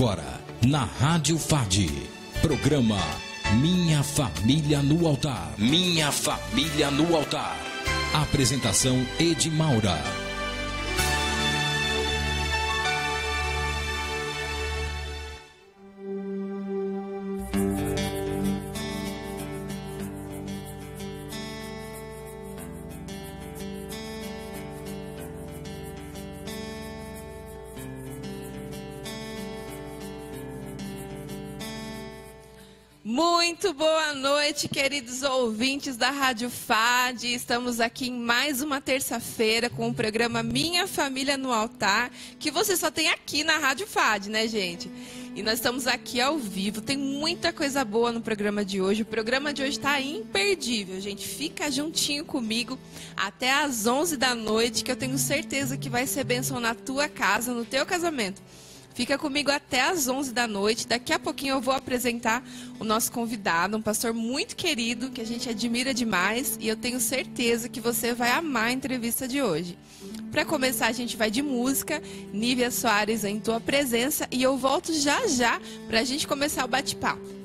agora na Rádio FAD. Programa Minha Família no Altar. Minha Família no Altar. Apresentação Ed Maura. noite, queridos ouvintes da Rádio FAD. Estamos aqui em mais uma terça-feira com o programa Minha Família no Altar, que você só tem aqui na Rádio FAD, né, gente? E nós estamos aqui ao vivo. Tem muita coisa boa no programa de hoje. O programa de hoje está imperdível, gente. Fica juntinho comigo até às 11 da noite, que eu tenho certeza que vai ser bênção na tua casa, no teu casamento. Fica comigo até às 11 da noite. Daqui a pouquinho eu vou apresentar o nosso convidado, um pastor muito querido, que a gente admira demais. E eu tenho certeza que você vai amar a entrevista de hoje. Para começar, a gente vai de música. Nívia Soares em tua presença. E eu volto já já para a gente começar o bate-papo.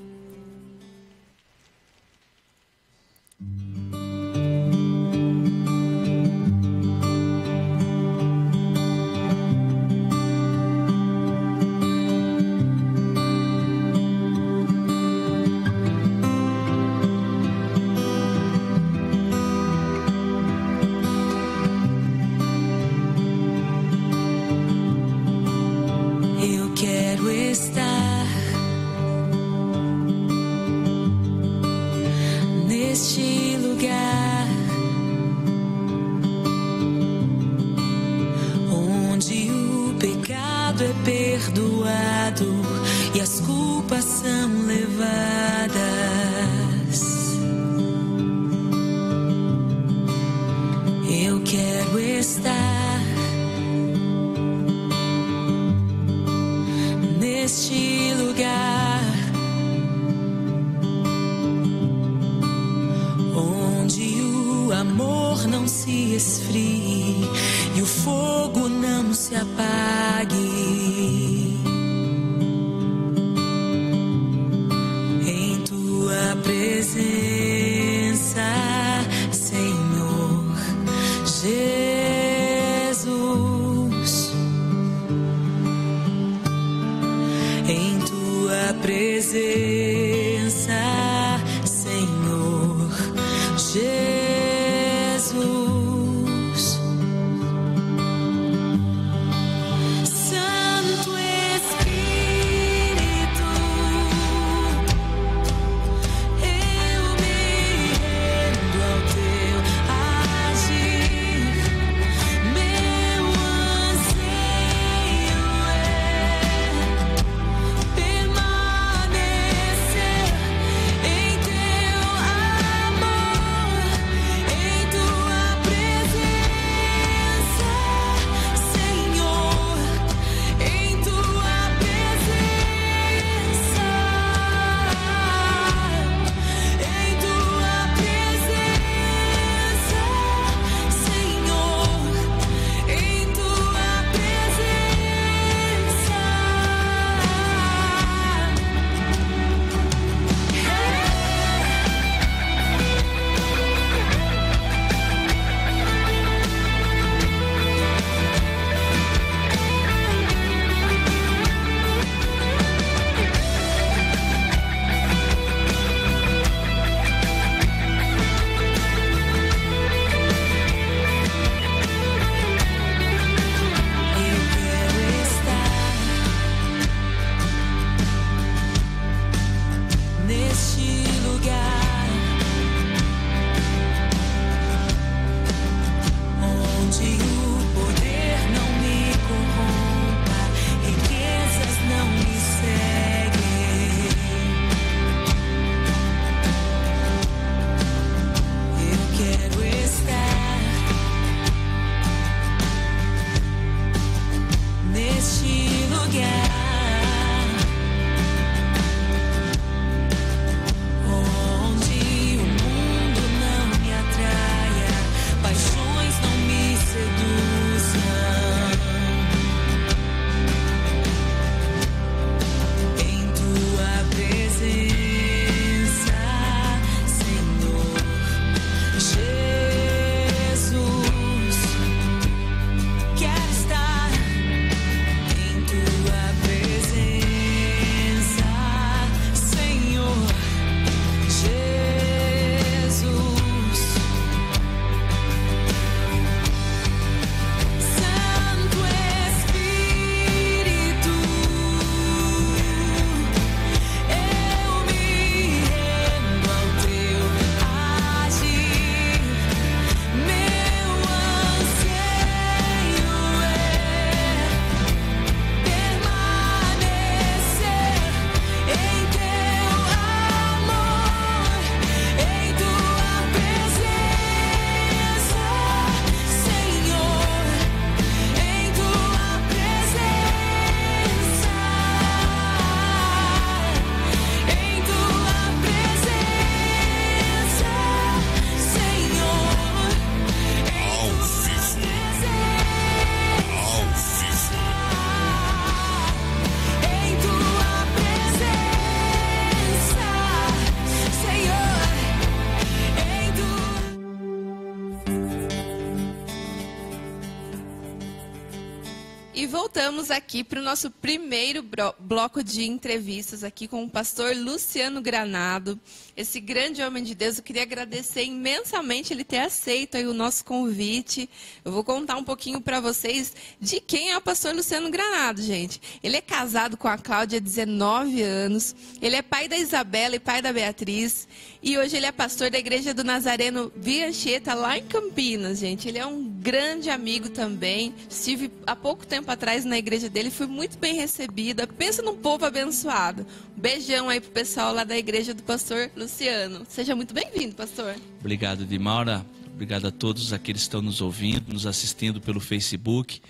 Voltamos aqui para o nosso primeiro bloco de entrevistas aqui com o pastor Luciano Granado, esse grande homem de Deus. Eu queria agradecer imensamente ele ter aceito o nosso convite. Eu vou contar um pouquinho para vocês de quem é o pastor Luciano Granado, gente. Ele é casado com a Cláudia há 19 anos. Ele é pai da Isabela e pai da Beatriz. E hoje ele é pastor da Igreja do Nazareno Viancheta, lá em Campinas, gente. Ele é um grande amigo também. Estive há pouco tempo atrás na igreja dele, fui muito bem recebida. Pensa num povo abençoado. Beijão aí pro pessoal lá da igreja do pastor Luciano. Seja muito bem-vindo, pastor. Obrigado, Dimaura. Obrigado a todos aqueles que estão nos ouvindo, nos assistindo pelo Facebook.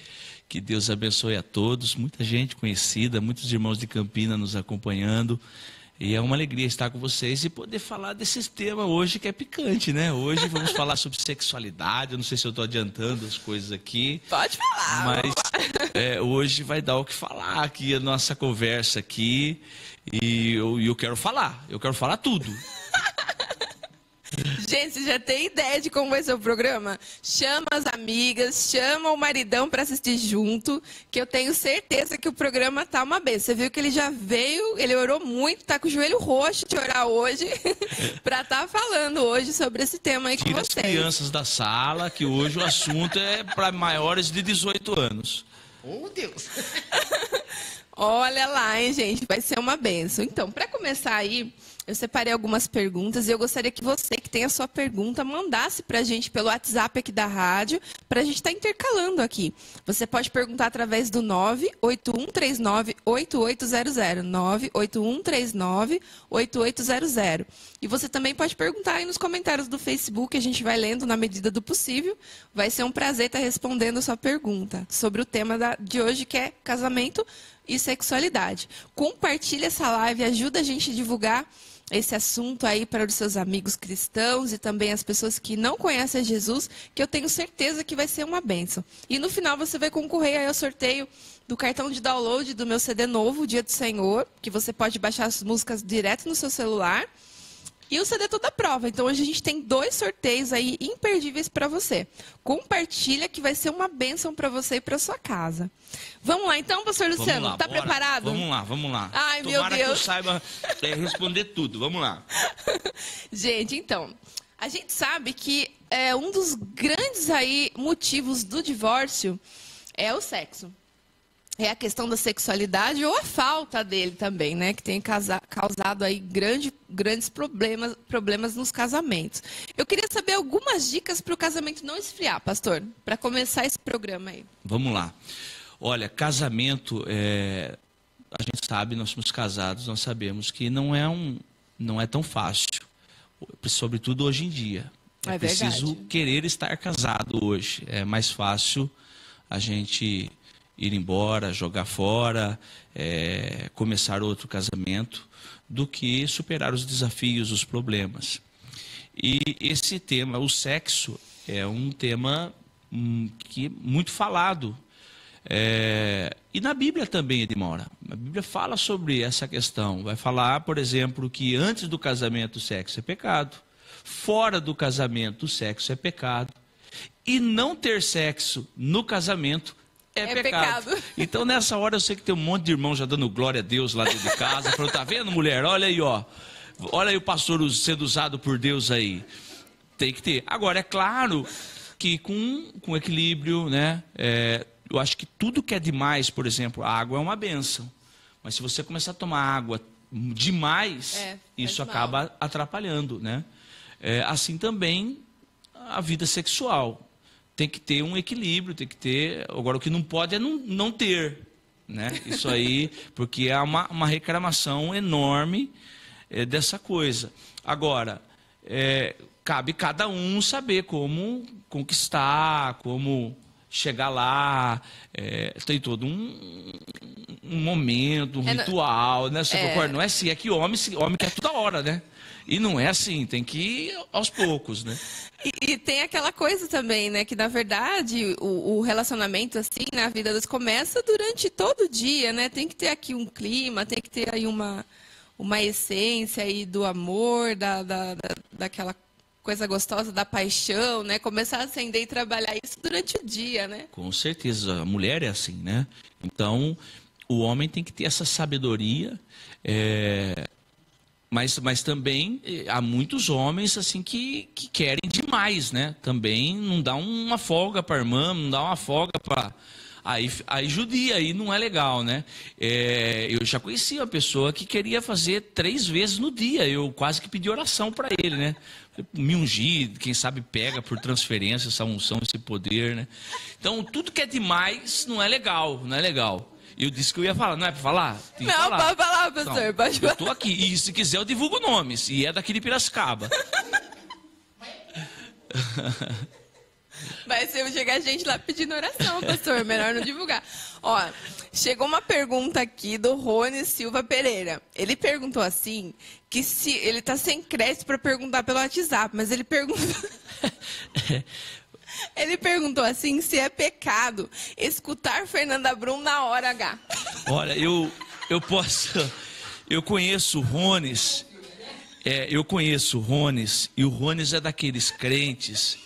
Que Deus abençoe a todos. Muita gente conhecida, muitos irmãos de Campina nos acompanhando. E é uma alegria estar com vocês e poder falar desse tema hoje que é picante, né? Hoje vamos falar sobre sexualidade. Eu não sei se eu estou adiantando as coisas aqui. Pode falar. Mas é, hoje vai dar o que falar aqui, a nossa conversa aqui. E eu, eu quero falar. Eu quero falar tudo. Gente, você já tem ideia de como vai ser o programa? Chama as amigas, chama o maridão para assistir junto, que eu tenho certeza que o programa tá uma benção. Você viu que ele já veio, ele orou muito, tá com o joelho roxo de orar hoje, para estar tá falando hoje sobre esse tema aí Tira com vocês. as crianças da sala, que hoje o assunto é para maiores de 18 anos. Oh, Deus! Olha lá, hein, gente, vai ser uma benção. Então, para começar aí, eu separei algumas perguntas e eu gostaria que você que tem a sua pergunta mandasse para a gente pelo WhatsApp aqui da rádio, para a gente estar tá intercalando aqui. Você pode perguntar através do 981398800, 981398800. E você também pode perguntar aí nos comentários do Facebook, a gente vai lendo na medida do possível. Vai ser um prazer estar tá respondendo a sua pergunta sobre o tema de hoje, que é casamento e sexualidade. Compartilhe essa live, ajuda a gente a divulgar esse assunto aí para os seus amigos cristãos e também as pessoas que não conhecem Jesus, que eu tenho certeza que vai ser uma benção. E no final você vai concorrer aí ao sorteio do cartão de download do meu CD novo, Dia do Senhor, que você pode baixar as músicas direto no seu celular. E o CD toda prova. Então hoje a gente tem dois sorteios aí imperdíveis para você. Compartilha que vai ser uma bênção para você e para sua casa. Vamos lá então, pastor Luciano, lá, tá bora. preparado? Vamos lá, vamos lá. Ai, Tomara meu Deus. que eu saiba é, responder tudo. Vamos lá. gente, então, a gente sabe que é, um dos grandes aí motivos do divórcio é o sexo é a questão da sexualidade ou a falta dele também, né? Que tem causado aí grande, grandes problemas, problemas nos casamentos. Eu queria saber algumas dicas para o casamento não esfriar, pastor, para começar esse programa aí. Vamos lá. Olha, casamento, é... a gente sabe, nós somos casados, nós sabemos que não é um, não é tão fácil, sobretudo hoje em dia. É, é preciso querer estar casado hoje. É mais fácil a gente ir embora, jogar fora, é, começar outro casamento, do que superar os desafios, os problemas. E esse tema, o sexo, é um tema hum, que muito falado. É, e na Bíblia também, Edmora. A Bíblia fala sobre essa questão. Vai falar, por exemplo, que antes do casamento o sexo é pecado. Fora do casamento o sexo é pecado. E não ter sexo no casamento é, é pecado. pecado. Então, nessa hora, eu sei que tem um monte de irmãos já dando glória a Deus lá dentro de casa. Falou, tá vendo, mulher? Olha aí, ó. Olha aí o pastor sendo usado por Deus aí. Tem que ter. Agora, é claro que com, com equilíbrio, né? É, eu acho que tudo que é demais, por exemplo, a água é uma benção. Mas se você começar a tomar água demais, é, isso acaba atrapalhando, né? É, assim também a vida sexual tem que ter um equilíbrio, tem que ter. Agora, o que não pode é não, não ter. Né? Isso aí, porque há uma, uma reclamação enorme é, dessa coisa. Agora, é, cabe cada um saber como conquistar, como chegar lá. É, tem todo um, um momento, um ritual, né? Você concorda? Não é assim, é que homem, homem quer toda hora, né? E não é assim, tem que ir aos poucos, né? E, e, tem aquela coisa também, né? Que na verdade o, o, relacionamento, assim, na vida dos começa durante todo o dia, né? Tem que ter aqui um clima, tem que ter aí uma, uma essência aí do amor, da, da, da daquela coisa gostosa da paixão, né? Começar a acender e trabalhar isso durante o dia, né? Com certeza, a mulher é assim, né? Então, o homem tem que ter essa sabedoria, é, mas, mas também eh, há muitos homens assim que, que querem demais, né? Também não dá uma folga para a irmã, não dá uma folga para aí, aí judia, aí não é legal, né? É, eu já conheci uma pessoa que queria fazer três vezes no dia, eu quase que pedi oração para ele, né? Me ungir, quem sabe pega por transferência essa unção, esse poder, né? Então, tudo que é demais não é legal, não é legal. Eu disse que eu ia falar, não é para falar? Tem não, falar. pode falar, professor, então, pode falar. Eu tô aqui, e se quiser eu divulgo nomes, e é daqui de Piracicaba. Vai ser chegar gente lá pedindo oração, pastor. Melhor não divulgar. Ó, chegou uma pergunta aqui do Rony Silva Pereira. Ele perguntou assim que se ele tá sem crédito para perguntar pelo WhatsApp, mas ele perguntou Ele perguntou assim se é pecado escutar Fernanda Brum na hora H. Olha, eu eu posso eu conheço o Rones. É, eu conheço o Rones e o Rones é daqueles crentes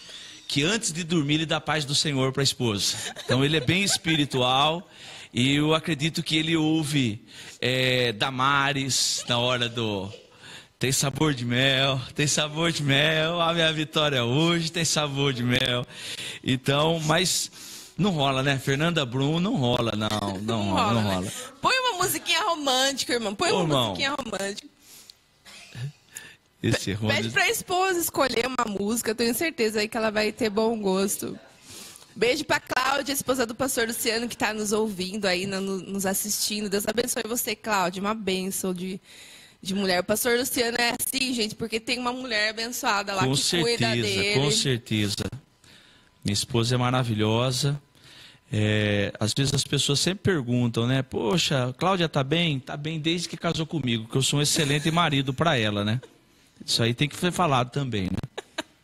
que antes de dormir ele dá paz do Senhor para a esposa. Então ele é bem espiritual e eu acredito que ele ouve é, Damares na hora do tem sabor de mel, tem sabor de mel, a minha vitória hoje tem sabor de mel. Então, mas não rola, né? Fernanda Brum não rola, não, não, não rola, não rola. Né? Põe uma musiquinha romântica, irmão. Põe Ô, uma irmão. musiquinha romântica. Esse Pede Pede pra esposa escolher uma música, tenho certeza aí que ela vai ter bom gosto. Beijo pra Cláudia, esposa do pastor Luciano, que está nos ouvindo aí, nos assistindo. Deus abençoe você, Cláudia. Uma bênção de, de mulher. O pastor Luciano é assim, gente, porque tem uma mulher abençoada lá com que certeza, cuida dele. Com certeza. Minha esposa é maravilhosa. É, às vezes as pessoas sempre perguntam, né? Poxa, Cláudia tá bem? Tá bem desde que casou comigo, que eu sou um excelente marido para ela, né? Isso aí tem que ser falado também, né?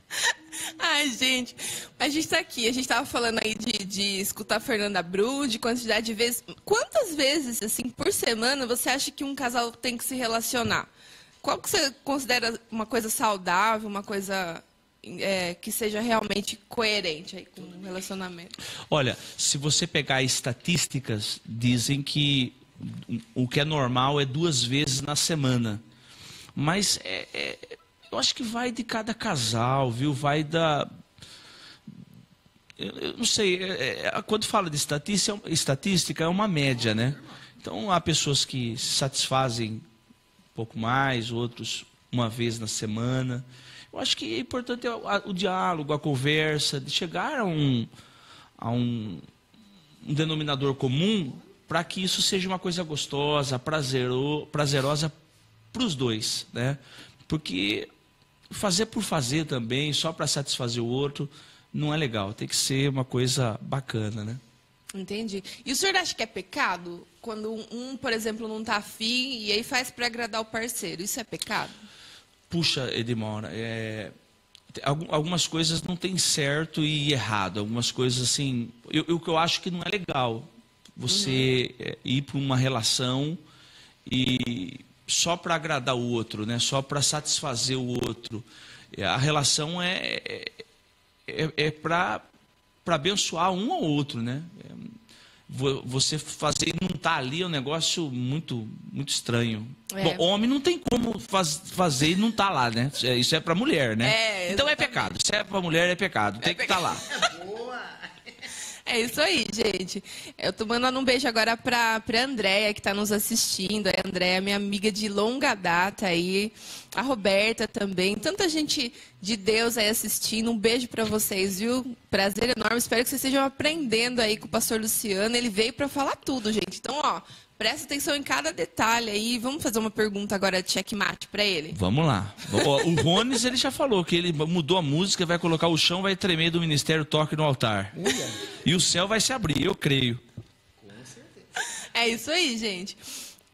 Ai, gente, a gente está aqui, a gente estava falando aí de, de escutar Fernanda Bru, de quantidade de vezes. Quantas vezes, assim, por semana você acha que um casal tem que se relacionar? Qual que você considera uma coisa saudável, uma coisa é, que seja realmente coerente aí com o relacionamento? Olha, se você pegar estatísticas, dizem que o que é normal é duas vezes na semana. Mas é, é, eu acho que vai de cada casal, viu? Vai da. Eu, não sei, é, é quando fala de estatística, estatística, é uma média, né? Então há pessoas que se satisfazem um pouco mais, outros uma vez na semana. Eu acho que é importante o, o diálogo, a conversa, de chegar a um, a um, um denominador comum para que isso seja uma coisa gostosa, prazero, prazerosa para os dois, né? Porque fazer por fazer também, só para satisfazer o outro, não é legal. Tem que ser uma coisa bacana, né? Entendi. E o senhor acha que é pecado quando um, por exemplo, não está afim e aí faz para agradar o parceiro? Isso é pecado? Puxa, Edmora, é, algumas coisas não tem certo e errado. Algumas coisas assim, o que eu acho que não é legal. Você uhum. ir para uma relação e só para agradar o outro, né? só para satisfazer o outro. A relação é, é, é, é para abençoar um ao outro. Né? Você fazer e não estar tá ali é um negócio muito, muito estranho. É. Bom, homem não tem como faz, fazer e não estar tá lá, né? Isso é para mulher, né? É, então é pecado. Se é para mulher, é pecado. Tem que estar tá lá. É isso aí, gente. Eu tô mandando um beijo agora pra, pra Andréia, que tá nos assistindo. A Andréia, minha amiga de longa data aí. A Roberta também. Tanta gente de Deus aí assistindo. Um beijo para vocês, viu? Prazer enorme. Espero que vocês estejam aprendendo aí com o pastor Luciano. Ele veio para falar tudo, gente. Então, ó, Presta atenção em cada detalhe aí. Vamos fazer uma pergunta agora de checkmate para ele. Vamos lá. O Rones, ele já falou que ele mudou a música, vai colocar o chão, vai tremer do ministério toque no altar. E o céu vai se abrir, eu creio. É isso aí, gente.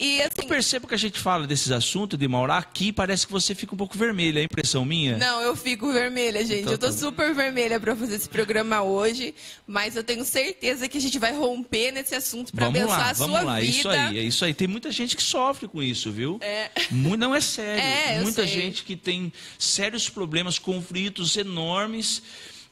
E assim. Eu percebo que a gente fala desses assuntos de Maurá aqui, parece que você fica um pouco vermelha, é a impressão minha? Não, eu fico vermelha, gente. Então eu tô tá. super vermelha pra fazer esse programa hoje, mas eu tenho certeza que a gente vai romper nesse assunto Vamos abençoar lá, a sua vamos lá, vida. isso aí, é isso aí. Tem muita gente que sofre com isso, viu? É. Não é sério. É, muita sei. gente que tem sérios problemas, conflitos enormes,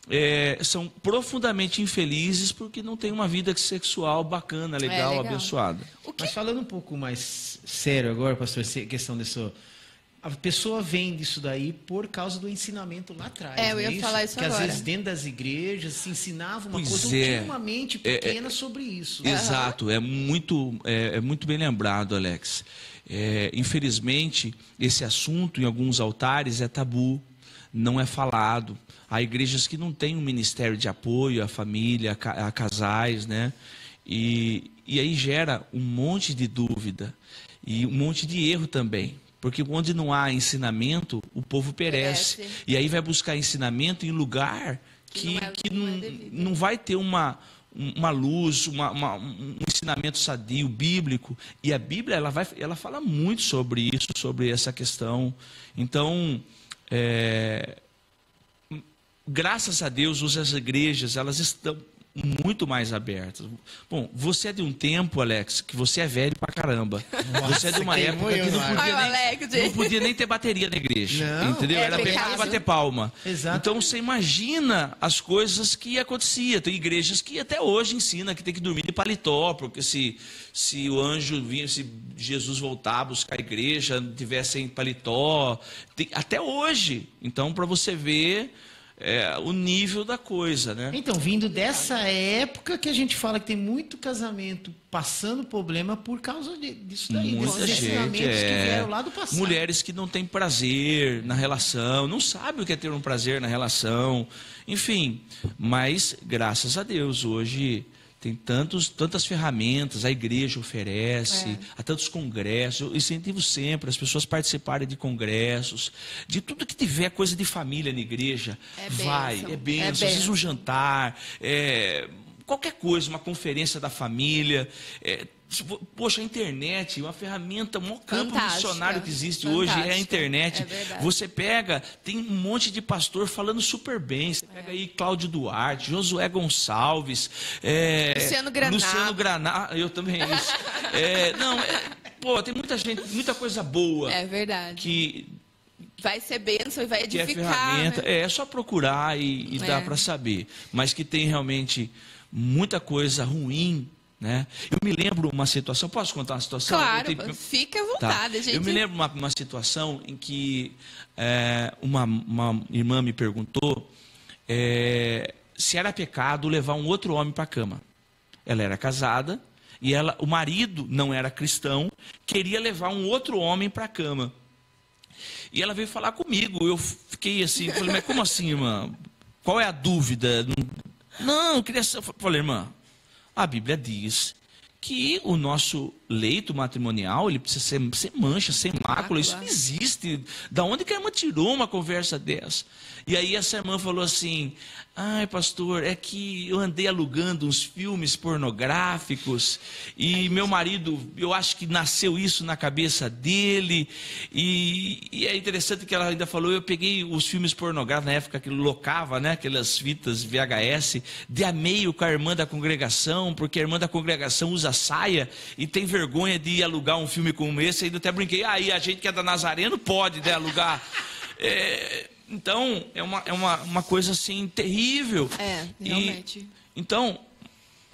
é, são profundamente infelizes porque não tem uma vida sexual bacana, legal, legal. abençoada. Que Mas falando um pouco mais sério agora, pastor, essa questão dessa. A pessoa vem disso daí por causa do ensinamento lá atrás. É, eu não ia falar isso que agora. às vezes dentro das igrejas se ensinava uma Pois coisa, é. tinha uma mente pequena sobre isso. Exato, é muito, é, é muito bem lembrado, Alex. É, infelizmente, esse assunto em alguns altares é tabu, não é falado. Há igrejas que não têm um ministério de apoio à família, a, ca- a casais, né? E, e aí gera um monte de dúvida e um monte de erro também. Porque onde não há ensinamento, o povo perece. Perece. E aí vai buscar ensinamento em lugar Que que, não é- que não é não, não vai ter uma, uma luz, uma, uma- um ensinamento sadio, bíblico. E a Bíblia ela, vai, ela fala muito sobre isso, sobre essa questão. Então, é, graças a Deus, as igrejas elas estão muito mais abertas. Bom, você é de um tempo, Alex, que você é velho pra caramba. você é de uma queimou época que não podia, Ai, nem, Alex, não podia nem ter bateria na igreja. Não, entendeu? é Era pegar pecado. e bater palma. Exato. Então você imagina as coisas que acontecia. Tem igrejas que até hoje ensina que tem que dormir de paletó, porque se, se o anjo vinha, se Jesus voltar a buscar a igreja, tivesse em paletó, tem- até hoje. Então, para você ver é, o nível da coisa, né? Então, vindo dessa época que a gente fala que tem muito casamento passando problema por causa de- disso daí, Muita gente, ensinamentos que é. vieram lá do passado. Mulheres que não têm prazer na relação, não sabem o que é ter um prazer na relação, enfim. Mas, graças a Deus, hoje tem tantos, tantas ferramentas, a igreja oferece, É. há tantos congressos. Eu incentivo sempre as pessoas participarem de congressos, de tudo que tiver coisa de família na igreja. É vai, bênção, é é bênção. Às vezes um jantar, é, qualquer coisa, uma conferência da família. é, vo- Poxa, a internet, uma ferramenta, o maior campo Fantástica, missionário que existe hoje é a fantástica, internet. é. Você pega, tem um monte de pastor falando super bem. Você pega aí Cláudio Duarte, Josué Gonçalves, é, Luciano Granado. Luciano Granado, eu também isso. É, não, é, pô, tem muita gente, muita coisa boa É verdade. que Vai ser bênção e vai que é edificar. ferramenta. né? É, é só procurar e, e É. dá para saber. Mas que tem realmente muita coisa ruim, né? Eu me lembro uma situação, posso contar uma situação? Claro, tenho- fica à Tá. vontade. A gente... Eu me lembro uma, uma situação em que é, uma, uma irmã me perguntou é, se era pecado levar um outro homem para a cama. Ela era casada e ela, o marido não era cristão, queria levar um outro homem para a cama. E ela veio falar comigo. Eu fiquei assim, falei, mas como assim, irmã? Qual é a dúvida? Não, eu queria. sa- Falei, irmã, a Bíblia diz que o nosso leito matrimonial ele precisa ser sem mancha, sem mácula. Isso não existe. Da onde que a irmã tirou uma conversa dessa? E aí essa irmã falou assim: Ai, pastor, é que eu andei alugando uns filmes pornográficos e meu marido, eu acho que nasceu isso na cabeça dele. E, e é interessante que ela ainda falou: eu peguei os filmes pornográficos na época que locava, né, aquelas fitas VHS, de a meio com a irmã da congregação, porque a irmã da congregação usa saia e tem vergonha de alugar um filme como esse. Ainda até brinquei: aí a gente que é da Nazareno pode né, alugar. É, então, é uma, é uma, uma coisa assim terrível. É, E, realmente. então,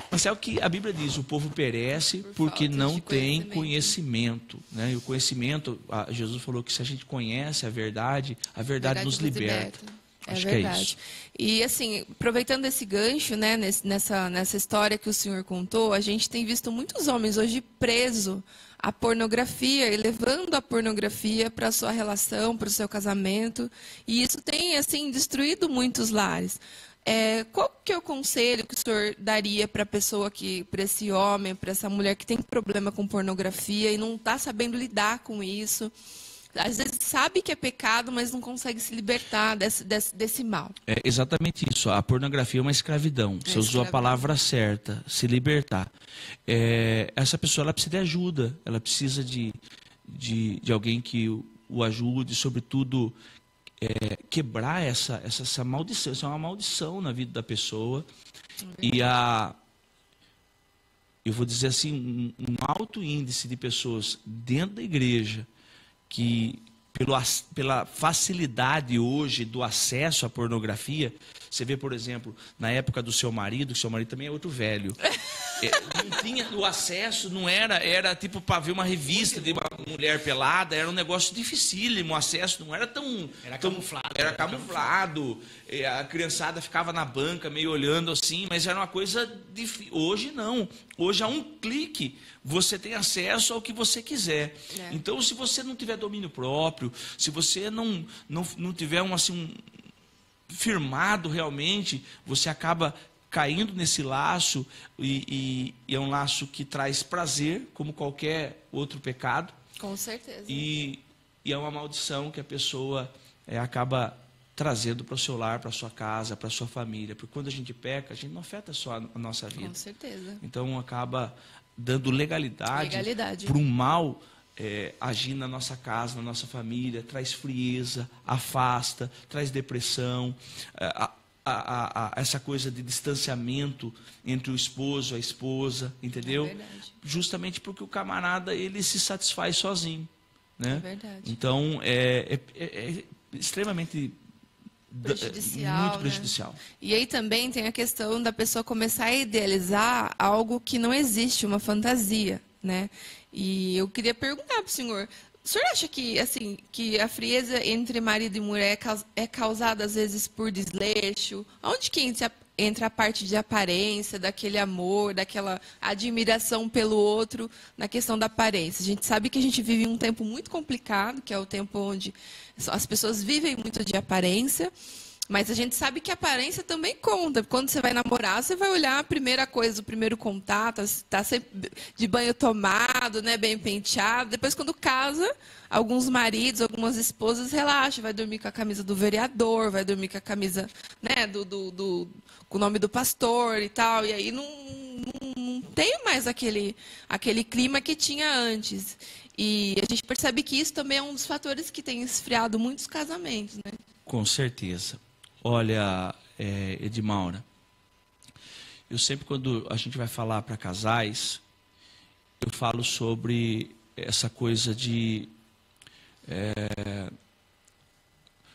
mas é o que a Bíblia diz: o povo perece Por porque não tem conhecimento. conhecimento. né? E o conhecimento, a- Jesus falou que se a gente conhece a verdade, a verdade, nos liberta. É Acho é verdade. isso. E assim, aproveitando esse gancho, né, nessa, nessa história que o senhor contou, a gente tem visto muitos homens hoje presos à pornografia e levando a pornografia para a sua relação, para o seu casamento. E isso tem, assim, destruído muitos lares. É, qual que é o conselho que o senhor daria para a pessoa que, para esse homem, para essa mulher que tem problema com pornografia e não está sabendo lidar com isso? Às vezes sabe que é pecado, mas não consegue se libertar desse, desse, desse mal. É exatamente isso. A pornografia é uma escravidão. Você É usou a palavra certa, se libertar. É, essa pessoa ela precisa de ajuda, ela precisa de, de, de alguém que o, o ajude, sobretudo é, quebrar essa, essa, essa maldição. Isso é uma maldição na vida da pessoa. E a, eu vou dizer assim, um, um alto índice de pessoas dentro da igreja que pelo, pela facilidade hoje do acesso à pornografia, você vê, por exemplo, na época do seu marido, que seu marido também é outro velho. É, não tinha o acesso, não era, era tipo para ver uma revista de uma mulher pelada, era um negócio dificílimo, o acesso não era tão Era tão- camuflado, era era camuflado, é, a criançada ficava na banca meio olhando assim, mas era uma coisa difícil. Hoje não, hoje a um clique você tem acesso ao que você quiser. É. Então, se você não tiver domínio próprio, se você não não, não tiver um assim um, firmado realmente, você acaba caindo nesse laço e, e- e é um laço que traz prazer, como qualquer outro pecado, Com certeza. e, e é uma maldição que a pessoa eh, acaba trazendo para o seu lar, para a sua casa, para a sua família. Porque quando a gente peca, a gente não afeta só a, a nossa vida. Com certeza. Então acaba dando legalidade, Legalidade. para um mal é, agir na nossa casa, na nossa família, traz frieza, afasta, traz depressão, é, a- a- a- essa coisa de distanciamento entre o esposo e a esposa, entendeu? É. Justamente porque o camarada ele se satisfaz sozinho, né? É verdade. Então é, é- é- é extremamente Prejudicial, muito né? prejudicial. E aí também tem a questão da pessoa começar a idealizar algo que não existe, uma fantasia, né? E eu queria perguntar para o senhor, o senhor acha que, assim, que a frieza entre marido e mulher é é causada, às vezes, por desleixo? Onde que entra a parte de aparência, daquele amor, daquela admiração pelo outro, na questão da aparência? A gente sabe que a gente vive um tempo muito complicado, que é o tempo onde as pessoas vivem muito de aparência, mas a gente sabe que a aparência também conta. Quando você vai namorar, você vai olhar a primeira coisa, o primeiro contato, está de banho tomado, né, bem penteado. Depois, quando casa, alguns maridos, algumas esposas relaxam, vai dormir com a camisa do vereador, vai dormir com a camisa, né, do, do, do- com o nome do pastor e tal. E aí não, não, não tem mais aquele, aquele clima que tinha antes. E a gente percebe que isso também é um dos fatores que tem esfriado muitos casamentos, né? Com certeza. Olha, é, Edmaura, eu sempre quando a gente vai falar para casais, eu falo sobre essa coisa de é,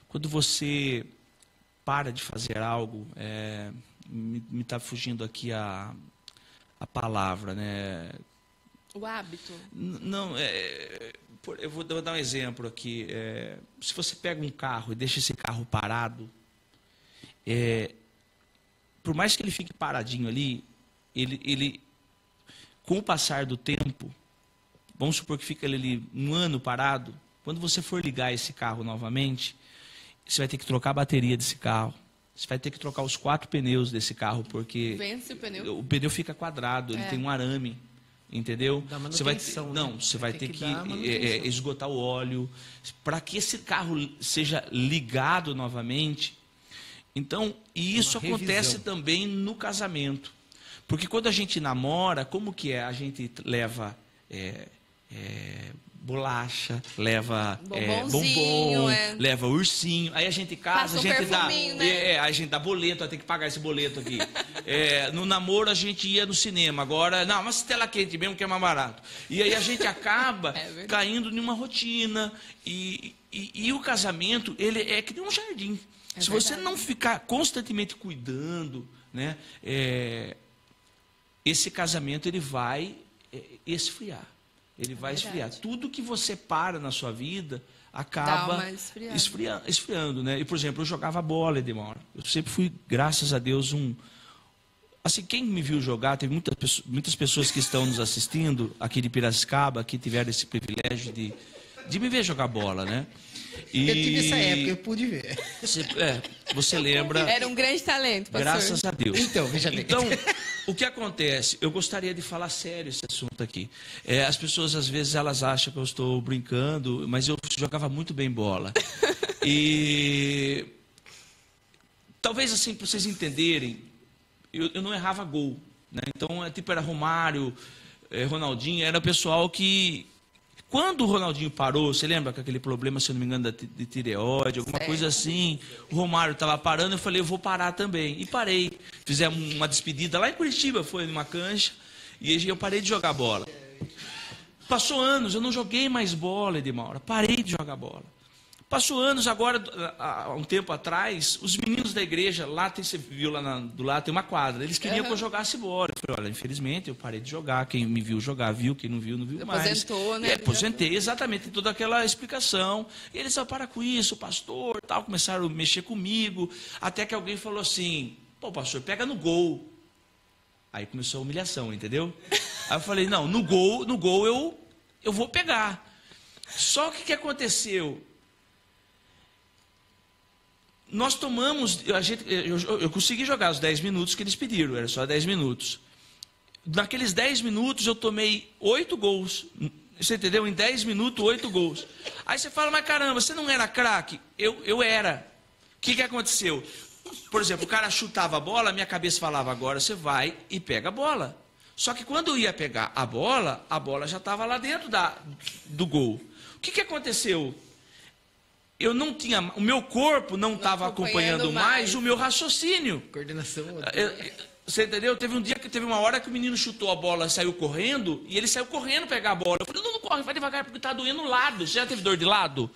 quando você para de fazer algo, é, me está fugindo aqui a, a palavra, né? O hábito. N- Não, é, eu vou, eu vou dar um exemplo aqui. É, se você pega um carro e deixa esse carro parado, é, por mais que ele fique paradinho ali, ele, ele, com o passar do tempo, vamos supor que fica ele ali um ano parado, quando você for ligar esse carro novamente, você vai ter que trocar a bateria desse carro. Você vai ter que trocar os quatro pneus desse carro, porque Vence o pneu. o pneu fica quadrado, ele É. tem um arame, entendeu? Dá Você vai ter, né? não, você vai, Vai ter ter que que, é, é, esgotar o óleo para que esse carro seja ligado novamente. Então, e isso Uma acontece revisão. também no casamento, porque quando a gente namora, como que é? A gente leva é, é, bolacha, leva é, Bombonzinho, bombom, é. leva ursinho. Aí a gente casa, Passa a um gente dá, perfuminho, né? é, é, a gente dá boleto, ter que pagar esse boleto aqui. É, no namoro a gente ia no cinema, agora, não, mas tela quente mesmo que é mais barato. E aí a gente acaba É caindo numa rotina. E, e, e o casamento, ele é que nem um jardim. É Se você não ficar constantemente cuidando, né, é, esse casamento ele vai é, esfriar. Ele vai verdade. esfriar. Tudo que você para na sua vida acaba uma esfriada. esfria- esfriando, né? E por exemplo, eu jogava bola, Edmar. Eu sempre fui, graças a Deus, um assim quem me viu jogar, teve muitas pessoas, muitas pessoas que estão nos assistindo aqui de Piracicaba que tiveram esse privilégio de de me ver jogar bola, né? E Eu tive essa época, eu pude ver. você, é, você lembra Era um grande talento, pastor. Graças a Deus. Então, veja bem. Então, O que acontece? Eu gostaria de falar sério esse assunto aqui. É, as pessoas às vezes elas acham que eu estou brincando, mas eu jogava muito bem bola. E talvez assim para vocês entenderem, eu, eu, não errava gol, né? Então é tipo era Romário, é, Ronaldinho, era o pessoal que quando o Ronaldinho parou, você lembra com aquele problema, se eu não me engano, de tireoide, alguma coisa assim? O Romário estava parando, eu falei, eu vou parar também. E parei. Fizemos uma despedida lá em Curitiba, foi numa cancha, e eu parei de jogar bola. Passou anos, eu não joguei mais bola, Edmaura. Parei de jogar bola. Passou anos agora, há um tempo atrás, os meninos da igreja, lá tem, você viu lá na, do lado, tem uma quadra. Eles queriam uhum. que eu jogasse bola. Eu falei, olha, infelizmente eu parei de jogar. Quem me viu jogar, viu. Quem não viu, não viu mais. Aposentou, né? E, aposentei, exatamente, toda aquela explicação. E eles falaram, para com isso, pastor, tal. Começaram a mexer comigo. Até que alguém falou assim, pô, pastor, pega no gol. Aí começou a humilhação, entendeu? Aí eu falei, não, no gol, no gol eu, eu vou pegar. Só que o que aconteceu? Nós tomamos, a gente, eu, eu, consegui jogar os 10 minutos que eles pediram, era só 10 minutos. Naqueles 10 minutos eu tomei 8 gols. Você entendeu? Em 10 minutos, 8 gols. Aí você fala, mas caramba, você não era craque? Eu, eu era. O que, que aconteceu? Por exemplo, o cara chutava a bola, minha cabeça falava, agora você vai e pega a bola. Só que quando eu ia pegar a bola, a bola já estava lá dentro da, do gol. O que, que aconteceu? Eu não tinha, o meu corpo não estava acompanhando, acompanhando mais, mais, o meu raciocínio. Coordenação. É, você entendeu? Teve um dia que teve uma hora que o menino chutou a bola, saiu correndo e ele saiu correndo pegar a bola. Eu falei: "Não, não corre, vai devagar porque está doendo o lado". Você já teve dor de lado?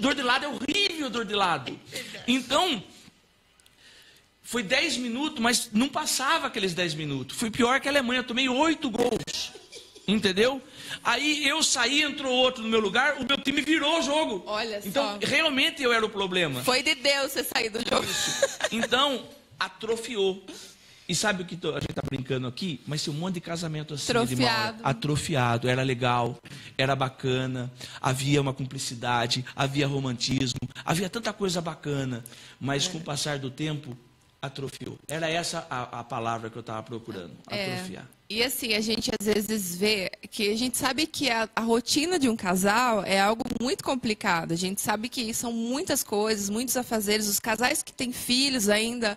Dor de lado é horrível, dor de lado. Então, foi 10 minutos, mas não passava aqueles 10 minutos. Foi pior que a Alemanha, eu tomei 8 gols. Entendeu? Aí eu saí, entrou outro no meu lugar, o meu time virou o jogo. Olha então, só. realmente eu era o problema. Foi de Deus você sair do jogo. Então, atrofiou. E sabe o que a gente está brincando aqui? Mas tem um monte de casamento assim. Atrofiado. Atrofiado. Era legal, era bacana, havia uma cumplicidade, havia romantismo, havia tanta coisa bacana. Mas é. com o passar do tempo, atrofiou. Era essa a, a palavra que eu estava procurando, é. E assim, a gente às vezes vê que a gente sabe que a, a, rotina de um casal é algo muito complicado. A gente sabe que são muitas coisas, muitos afazeres. Os casais que têm filhos ainda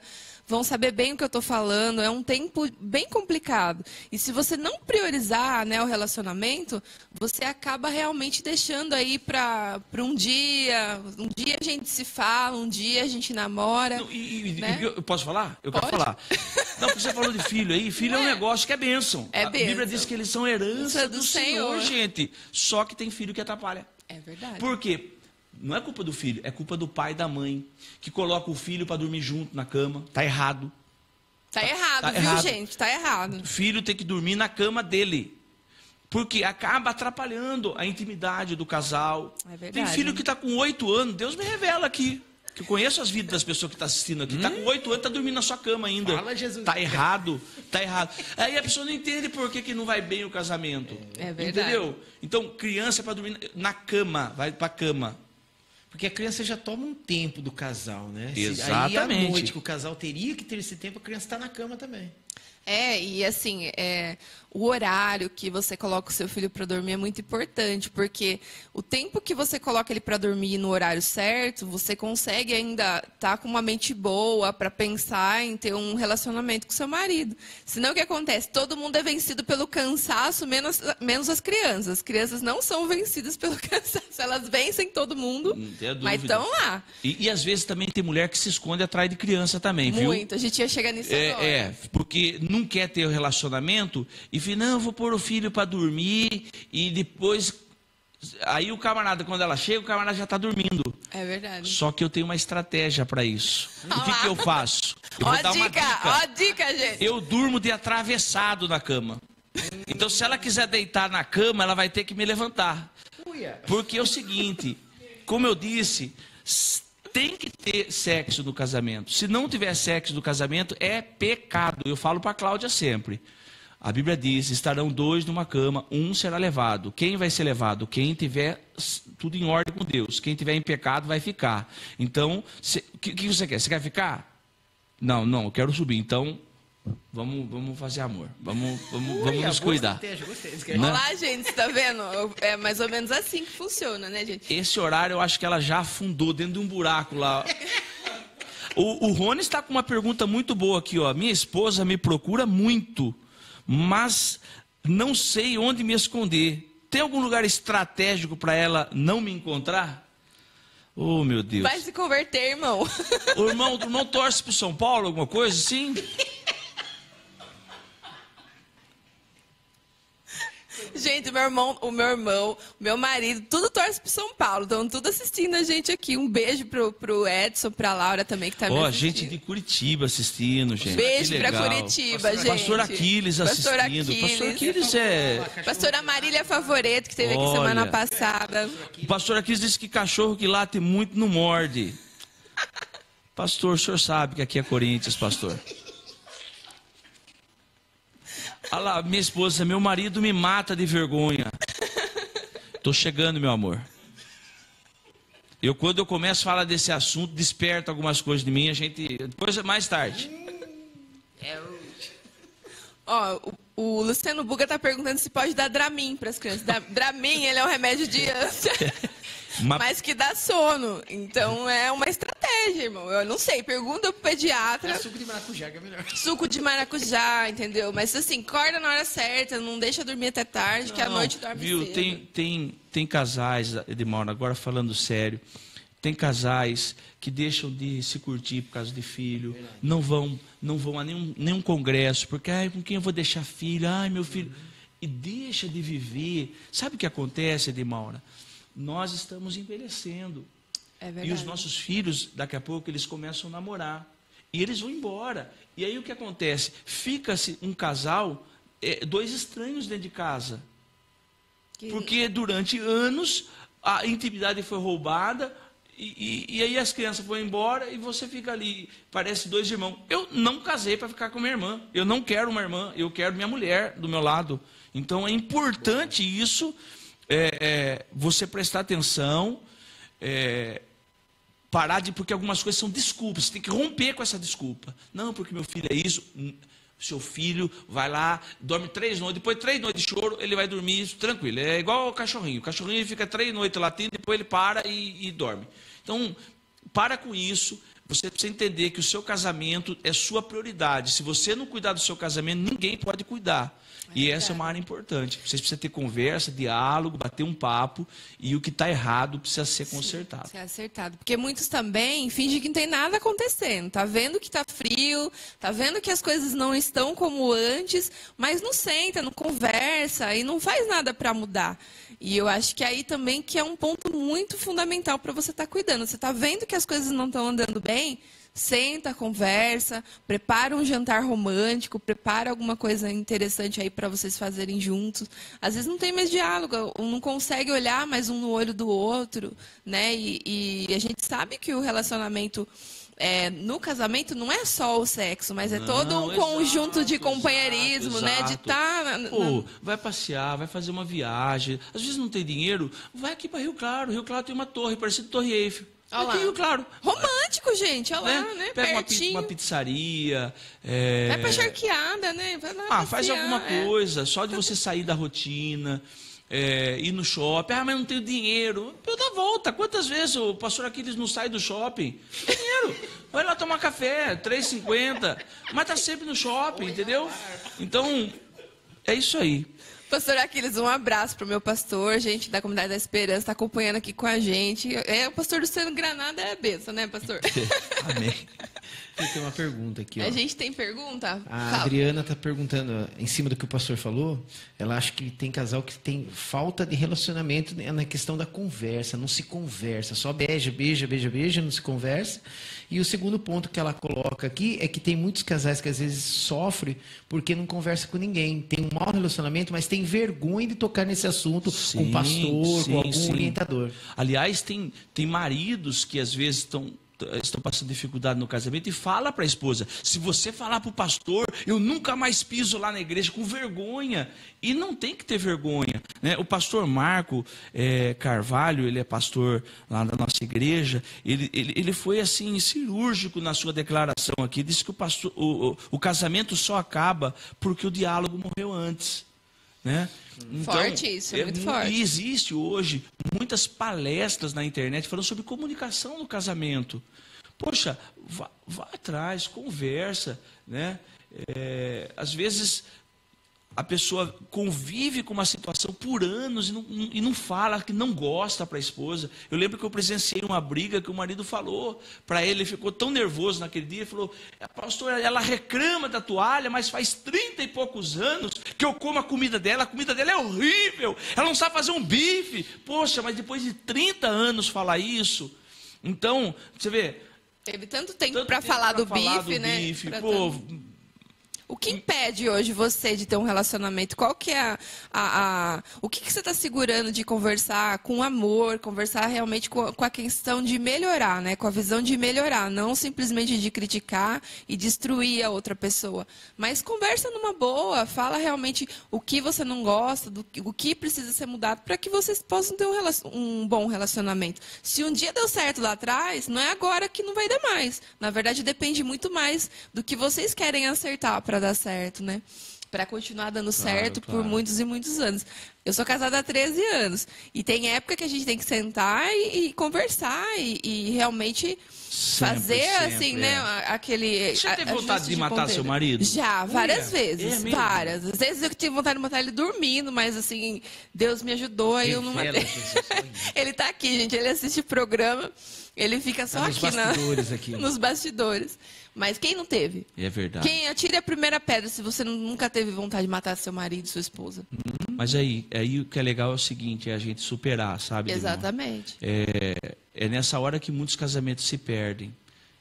vão saber bem o que eu estou falando. É um tempo bem complicado. E se você não priorizar né, o relacionamento, você acaba realmente deixando aí para um dia. Um dia a gente se fala, um dia a gente namora. Não, e, né? eu posso falar? Eu Pode? quero falar. Não, porque você falou de filho aí. Filho é, é um negócio que é bênção. É bênção. A Bíblia diz que eles são herança do, do Senhor, Senhor, gente. Só que tem filho que atrapalha. É verdade. Por quê? Não é culpa do filho, é culpa do pai e da mãe, que coloca o filho para dormir junto na cama. Tá errado. Tá, tá errado, tá viu, errado. gente? Tá errado. O filho tem que dormir na cama dele. Porque acaba atrapalhando a intimidade do casal. É verdade. Tem filho que está com oito anos, Deus me revela aqui. Que eu conheço as vidas das pessoas que estão tá assistindo aqui. Está hum? com oito anos, está dormindo na sua cama ainda. Fala, Jesus. Tá errado, tá errado. Aí a pessoa não entende por que, que não vai bem o casamento. É verdade. Entendeu? Então, criança é para dormir na cama, vai para a cama. Porque a criança já toma um tempo do casal, né? Exatamente. Aí à noite que o casal teria que ter esse tempo, a criança está na cama também. É, e assim, é, o horário que você coloca o seu filho para dormir é muito importante, porque o tempo que você coloca ele para dormir no horário certo, você consegue ainda estar tá com uma mente boa para pensar em ter um relacionamento com seu marido. Senão o que acontece? Todo mundo é vencido pelo cansaço, menos, menos as crianças. As crianças não são vencidas pelo cansaço, elas vencem todo mundo, mas estão lá. E, e, às vezes também tem mulher que se esconde atrás de criança também, viu? Muito, a gente ia chegar nisso é, agora. É, porque não quer ter o relacionamento e falei, não, vou pôr o filho para dormir e depois. Aí o camarada, quando ela chega, o camarada já está dormindo. É verdade. Só que eu tenho uma estratégia para isso. o que, que, eu faço? Eu ó, dica, dica. Ó, dica, gente. Eu durmo de atravessado na cama. Então, se ela quiser deitar na cama, ela vai ter que me levantar. Porque é o seguinte, como eu disse, tem que ter sexo no casamento. Se não tiver sexo no casamento, é pecado. Eu falo para a Cláudia sempre. A Bíblia diz: estarão dois numa cama, um será levado. Quem vai ser levado? Quem tiver tudo em ordem com Deus. Quem tiver em pecado vai ficar. Então, o que, que, você quer? Você quer ficar? Não, não, eu quero subir. Então, Vamos, vamos fazer amor. Vamos, vamos, Ui, vamos nos cuidar. estratégia, gostei. Isso que é- Não. Olá, gente, você tá vendo? É mais ou menos assim que funciona, né, gente? Esse horário eu acho que ela já afundou dentro de um buraco lá. O, o Rony está com uma pergunta muito boa aqui, ó. Minha esposa me procura muito, mas não sei onde me esconder. Tem algum lugar estratégico para ela não me encontrar? Oh, meu Deus. Vai se converter, irmão. O irmão, o irmão torce pro São Paulo, alguma coisa assim? Gente, meu irmão, o meu irmão, meu marido, tudo torce pro São Paulo. Estão tudo assistindo a gente aqui. Um beijo pro, pro Edson, pra Laura também, que tá me Ó, assistindo. gente de Curitiba assistindo, gente. Beijo pra. Curitiba, gente. Pastor Aquiles Pastor assistindo. Pastor Aquiles. Aquiles é. Pastora Marília Favoreto, que aqui Olha. semana passada. O pastor Aquiles disse que cachorro que late muito não morde. Pastor, o senhor sabe que aqui é Corinthians, pastor. Olha lá, minha esposa, meu marido me mata de vergonha. Tô chegando, meu amor. Eu, quando eu começo a falar desse assunto, desperta algumas coisas de mim, a gente. Depois, mais tarde. Ó, o, o Luciano Buga tá perguntando se pode dar Dramin pras crianças. Da- Dramin, ele é um remédio de ânsia, Uma- mas que dá sono. Então é uma estratégia, irmão. Eu não sei, pergunta pro pediatra. Suco de maracujá que é melhor. Suco de maracujá, entendeu? Mas assim, acorda na hora certa, não deixa dormir até tarde, que à Não, noite dorme Viu, cedo. tem, tem, tem casais, Edmauro, agora falando sério, tem casais que deixam de se curtir por causa de filho, não vão, não vão a nenhum, nenhum congresso, porque ai, com quem eu vou deixar filho? Ai, meu filho. E deixa de viver. Sabe o que acontece, Edmaura? Nós estamos envelhecendo. É E os nossos filhos, daqui a pouco, eles começam a namorar. E eles vão embora. E aí o que acontece? Fica-se um casal, eh, dois estranhos dentro de casa. Que- Porque durante anos a intimidade foi roubada e, e- e aí as crianças foram embora e você fica ali, parece dois irmãos. Eu não casei para ficar com minha irmã. Eu não quero uma irmã, eu quero minha mulher do meu lado. Então é importante isso, é, é, você prestar atenção, é, parar de. Porque algumas coisas são desculpas, você tem que romper com essa desculpa. Não, porque meu filho é isso. Hum, Seu filho vai lá, dorme três noites, depois de três noites de choro, ele vai dormir tranquilo. É igual o cachorrinho. O cachorrinho fica três noites latindo, depois ele para e, e dorme. Então, para com isso. Você precisa entender que o seu casamento é sua prioridade. Se você não cuidar do seu casamento, ninguém pode cuidar. E essa é uma área importante. Vocês precisam ter conversa, diálogo, bater um papo. E o que está errado precisa ser consertado. Ser acertado. Porque muitos também fingem que não tem nada acontecendo. Tá vendo que tá frio, tá vendo que as coisas não estão como antes, mas não senta, não conversa e não faz nada para mudar. E eu acho que aí também que é um ponto muito fundamental para você estar cuidando. Você tá vendo que as coisas não estão andando bem? Senta, conversa, prepara um jantar romântico, prepara alguma coisa interessante aí para vocês fazerem juntos. Às vezes não tem mais diálogo, um não consegue olhar mais um no olho do outro, né? E, e a gente sabe que o relacionamento é, no casamento não é só o sexo, mas é Não, todo um exato, conjunto de exato, companheirismo, né? De exato. estar. Pô, vai passear, vai fazer uma viagem. Às vezes não tem dinheiro, vai aqui para Rio Claro. Rio Claro tem uma torre, parecida com Torre Eiffel. Olha Aqui Claro. Romântico, gente, olha lá, né? né? Pega uma, uma pizzaria. é, Vai pra charqueada, né? Vai lá Ah, faz alguma é. coisa, só de você sair da rotina, é, ir no shopping. Ah, mas não tenho dinheiro. Eu dou a volta. Quantas vezes o pastor Aquiles não sai do shopping? Tem dinheiro. Vai lá tomar café, 3,50. Mas tá sempre no shopping, entendeu? Então, é isso aí. Pastor Aquiles, um abraço pro meu pastor, gente da Comunidade da Esperança, está acompanhando aqui com a gente. É, o pastor Luciano Granada é benção, né, pastor? Amém. Tem uma pergunta aqui, ó. A gente tem pergunta? A Fala. Adriana está perguntando, em cima do que o pastor falou, ela acha que tem casal que tem falta de relacionamento na questão da conversa, não se conversa, só beija, beija, beija, beija, não se conversa. E o segundo ponto que ela coloca aqui é que tem muitos casais que às vezes sofrem porque não conversa com ninguém, tem um mau relacionamento, mas tem vergonha de tocar nesse assunto com o Sim, pastor, sim, com algum sim. orientador. Aliás, tem, tem maridos que às vezes estão estão passando dificuldade no casamento e fala para a esposa. Se você falar para o pastor, eu nunca mais piso lá na igreja com vergonha. E não tem que ter vergonha. Né? O pastor Marco é, Carvalho, ele é pastor lá da nossa igreja, ele, ele, ele foi assim cirúrgico na sua declaração aqui. Disse que o, pastor, o, o, o casamento só acaba porque o diálogo morreu antes. Né? Então, forte isso, é muito é, forte. E existe hoje muitas palestras na internet falando sobre comunicação no casamento. Poxa, vá, vá atrás, conversa, né? É, às vezes a pessoa convive com uma situação por anos e não, e não fala que não gosta para a esposa. Eu lembro que eu presenciei uma briga que o marido falou para ele, ele ficou tão nervoso naquele dia, falou: Pastor, ela reclama da toalha, mas faz trinta e poucos anos que eu como a comida dela, a comida dela é horrível, ela não sabe fazer um bife. Poxa, mas depois de 30 anos falar isso. Então, você vê. Teve tanto tempo para falar, do, falar bife, do né? Bife, pô, o que impede hoje você de ter um relacionamento? Qual que é a, a, a o que, que você está segurando de conversar com amor, conversar realmente com, com, a questão de melhorar, né? Com a visão de melhorar, não simplesmente de criticar e destruir a outra pessoa, mas conversa numa boa, fala realmente o que você não gosta, do, o que precisa ser mudado para que vocês possam ter um, um bom relacionamento. Se um dia deu certo lá atrás, não é agora que não vai dar mais. Na verdade, depende muito mais do que vocês querem acertar para dar certo, né? Para continuar dando certo claro. por muitos e muitos anos. Eu sou casada há 13 anos. E tem época que a gente tem que sentar e, e conversar e, e realmente sempre, fazer sempre, assim, né, é. né? Aquele. Você teve vontade de, de matar seu marido? Já, várias vezes. É várias. Às vezes eu tive vontade de matar ele dormindo, mas assim, Deus me ajudou e eu não matei. ele tá aqui, gente. Ele assiste o programa. Ele fica só tá aqui, nos bastidores na... aqui. nos bastidores. Mas quem não teve? É verdade. Quem atire a primeira pedra se você nunca teve vontade de matar seu marido, sua esposa? Uhum. Mas aí, aí o que é legal é o seguinte, é a gente superar, sabe? Exatamente. É, é nessa hora que muitos casamentos se perdem.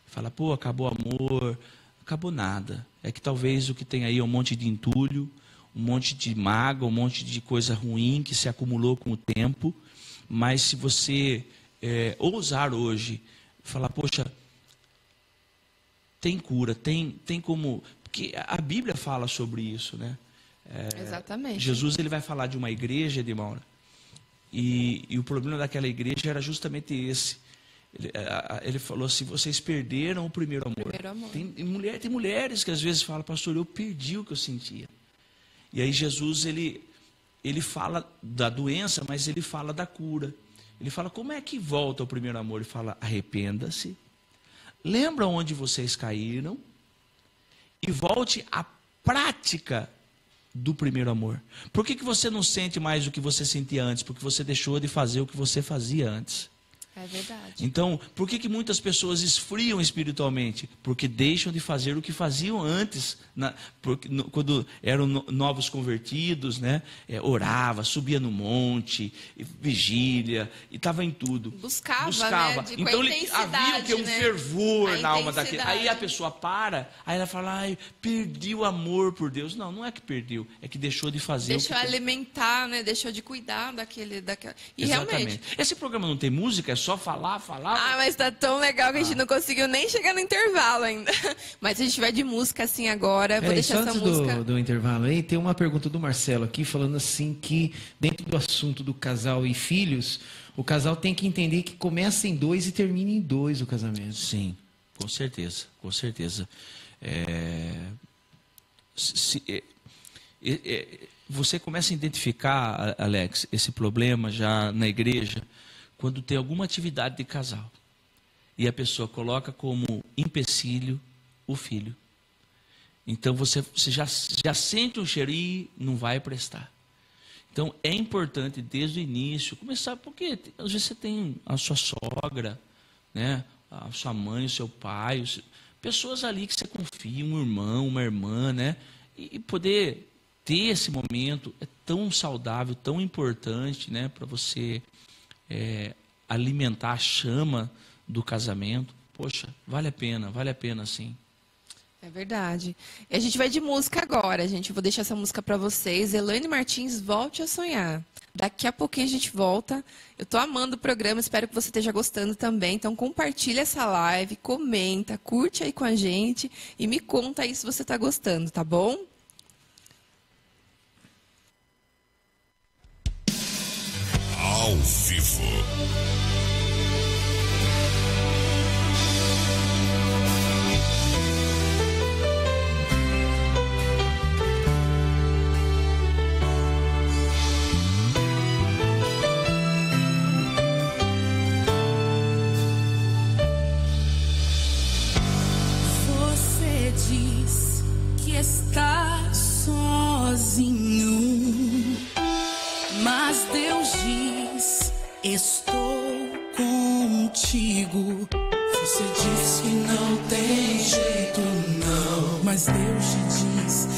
Fala, pô, acabou o amor, acabou nada. É que talvez o que tem aí é um monte de entulho, um monte de mágoa, um monte de coisa ruim que se acumulou com o tempo. Mas se você é, ousar hoje, falar, poxa, tem cura, tem, tem como. Porque a Bíblia fala sobre isso, né? É, Exatamente. Jesus ele vai falar de uma igreja, de Maura, e, e o problema daquela igreja era justamente esse. Ele, ele, falou assim: vocês perderam o primeiro amor. Primeiro amor. Tem, mulher, tem mulheres que às vezes falam, pastor, eu perdi o que eu sentia. E aí Jesus ele, ele fala da doença, mas ele fala da cura. Ele fala: como é que volta o primeiro amor? Ele fala: arrependa-se Lembra onde vocês caíram e volte à prática do primeiro amor. Por que, que você não sente mais o que você sentia antes? Porque você deixou de fazer o que você fazia antes. É verdade. Então, por que, que muitas pessoas esfriam espiritualmente? Porque deixam de fazer o que faziam antes, na, porque, no, quando eram no, novos convertidos, né? É, orava, subia no monte, vigília, e estava em tudo. Buscava, Buscava. Né? então ele, havia que um né? fervor a na alma daquele. Aí a pessoa para, aí ela fala, ai, perdi o amor por Deus. Não, não é que perdeu, é que deixou de fazer. Deixou alimentar, né? Deixou de cuidar daquele, daquela. E Exatamente. realmente. Esse programa não tem música, é só só falar, falar. Ah, mas tá tão legal que a gente ah. não conseguiu nem chegar no intervalo ainda. Mas se a gente vai de música assim agora, vou é, deixar essa antes música. Do, do intervalo aí, tem uma pergunta do Marcelo aqui falando assim que dentro do assunto do casal e filhos, o casal tem que entender que começa em dois e termina em dois o casamento. Sim, com certeza, com certeza. É... Se, é, é, você começa a identificar, Alex, esse problema já na igreja quando tem alguma atividade de casal e a pessoa coloca como empecilho o filho. Então você, você já, já sente um cheiro e não vai prestar. Então é importante desde o início começar, porque às vezes você tem a sua sogra, né, a sua mãe, o seu pai, pessoas ali que você confia, um irmão, uma irmã, né, e, e poder ter esse momento é tão saudável, tão importante, né, para você é, alimentar a chama do casamento. Poxa, vale a pena, vale a pena sim. É verdade. E a gente vai de música agora, gente. Eu vou deixar essa música para vocês. Elaine Martins, volte a sonhar. Daqui a pouquinho a gente volta. Eu estou amando o programa, espero que você esteja gostando também. Então compartilha essa live, comenta, curte aí com a gente e me conta aí se você está gostando, tá bom? ao vivo. Estou contigo. Você diz que não tem jeito, não. Mas Deus te diz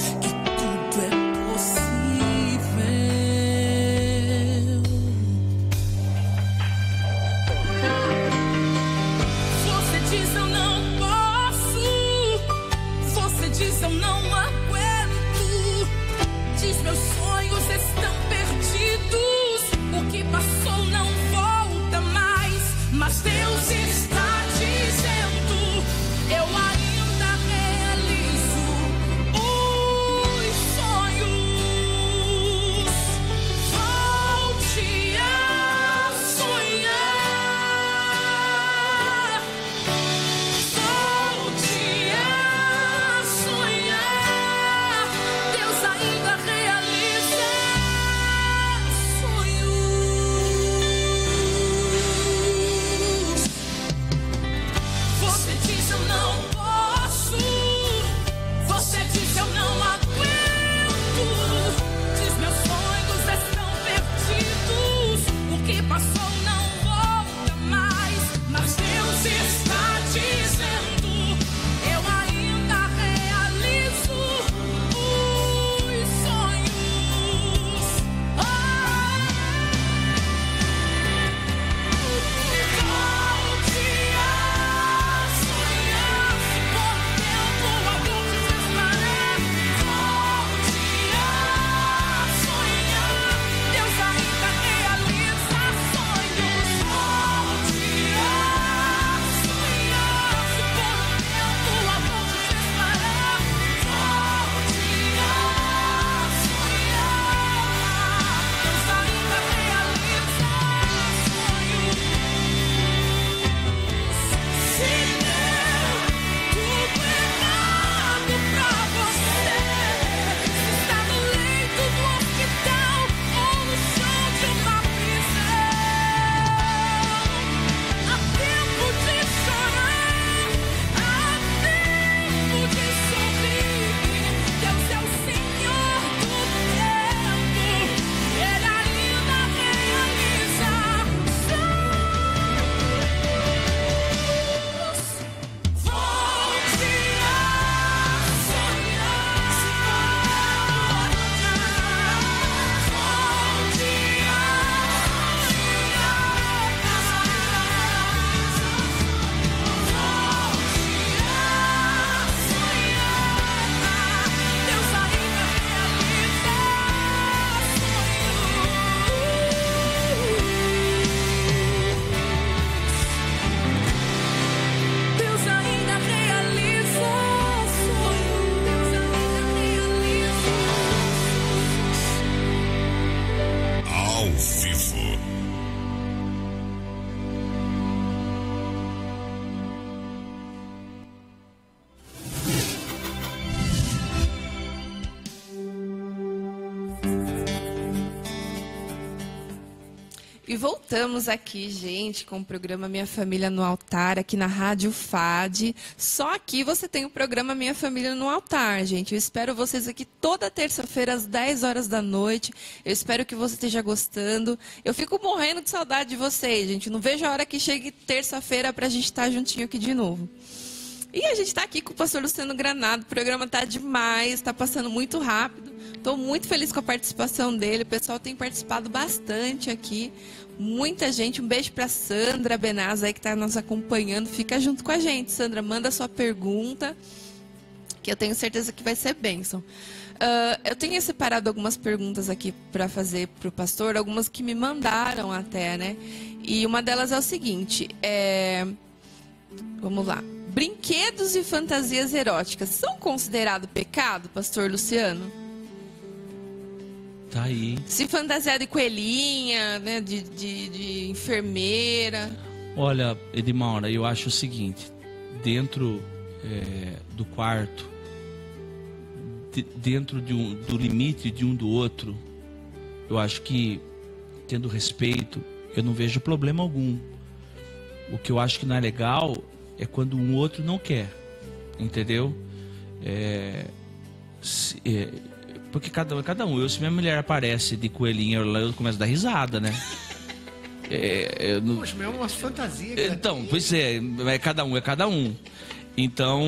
E voltamos aqui, gente, com o programa Minha Família no Altar, aqui na Rádio FAD. Só aqui você tem o programa Minha Família no Altar, gente. Eu espero vocês aqui toda terça-feira, às 10 horas da noite. Eu espero que você esteja gostando. Eu fico morrendo de saudade de vocês, gente. Não vejo a hora que chegue terça-feira para a gente estar tá juntinho aqui de novo. E a gente está aqui com o pastor Luciano Granado. O programa tá demais, está passando muito rápido. Estou muito feliz com a participação dele. O pessoal tem participado bastante aqui muita gente. Um beijo para Sandra Benaz aí que está nos acompanhando. Fica junto com a gente, Sandra. Manda sua pergunta, que eu tenho certeza que vai ser bênção. Uh, eu tenho separado algumas perguntas aqui para fazer para o pastor, algumas que me mandaram até, né? E uma delas é o seguinte: é... vamos lá. Brinquedos e fantasias eróticas são considerados pecado, pastor Luciano? Tá aí. Se fantasiar de coelhinha, né? De, de, de enfermeira. Olha, Edmaura, eu acho o seguinte: dentro é, do quarto, de- dentro de um- do limite de um do outro, eu acho que, tendo respeito, eu não vejo problema algum. O que eu acho que não é legal é quando um outro não quer, entendeu? É, se- é, porque cada, cada um, eu, se minha mulher aparece de coelhinha, eu, eu começo a dar risada, né? É, eu não- Poxa, mas é uma fantasia. então, pois é, é cada um, é cada um. Então,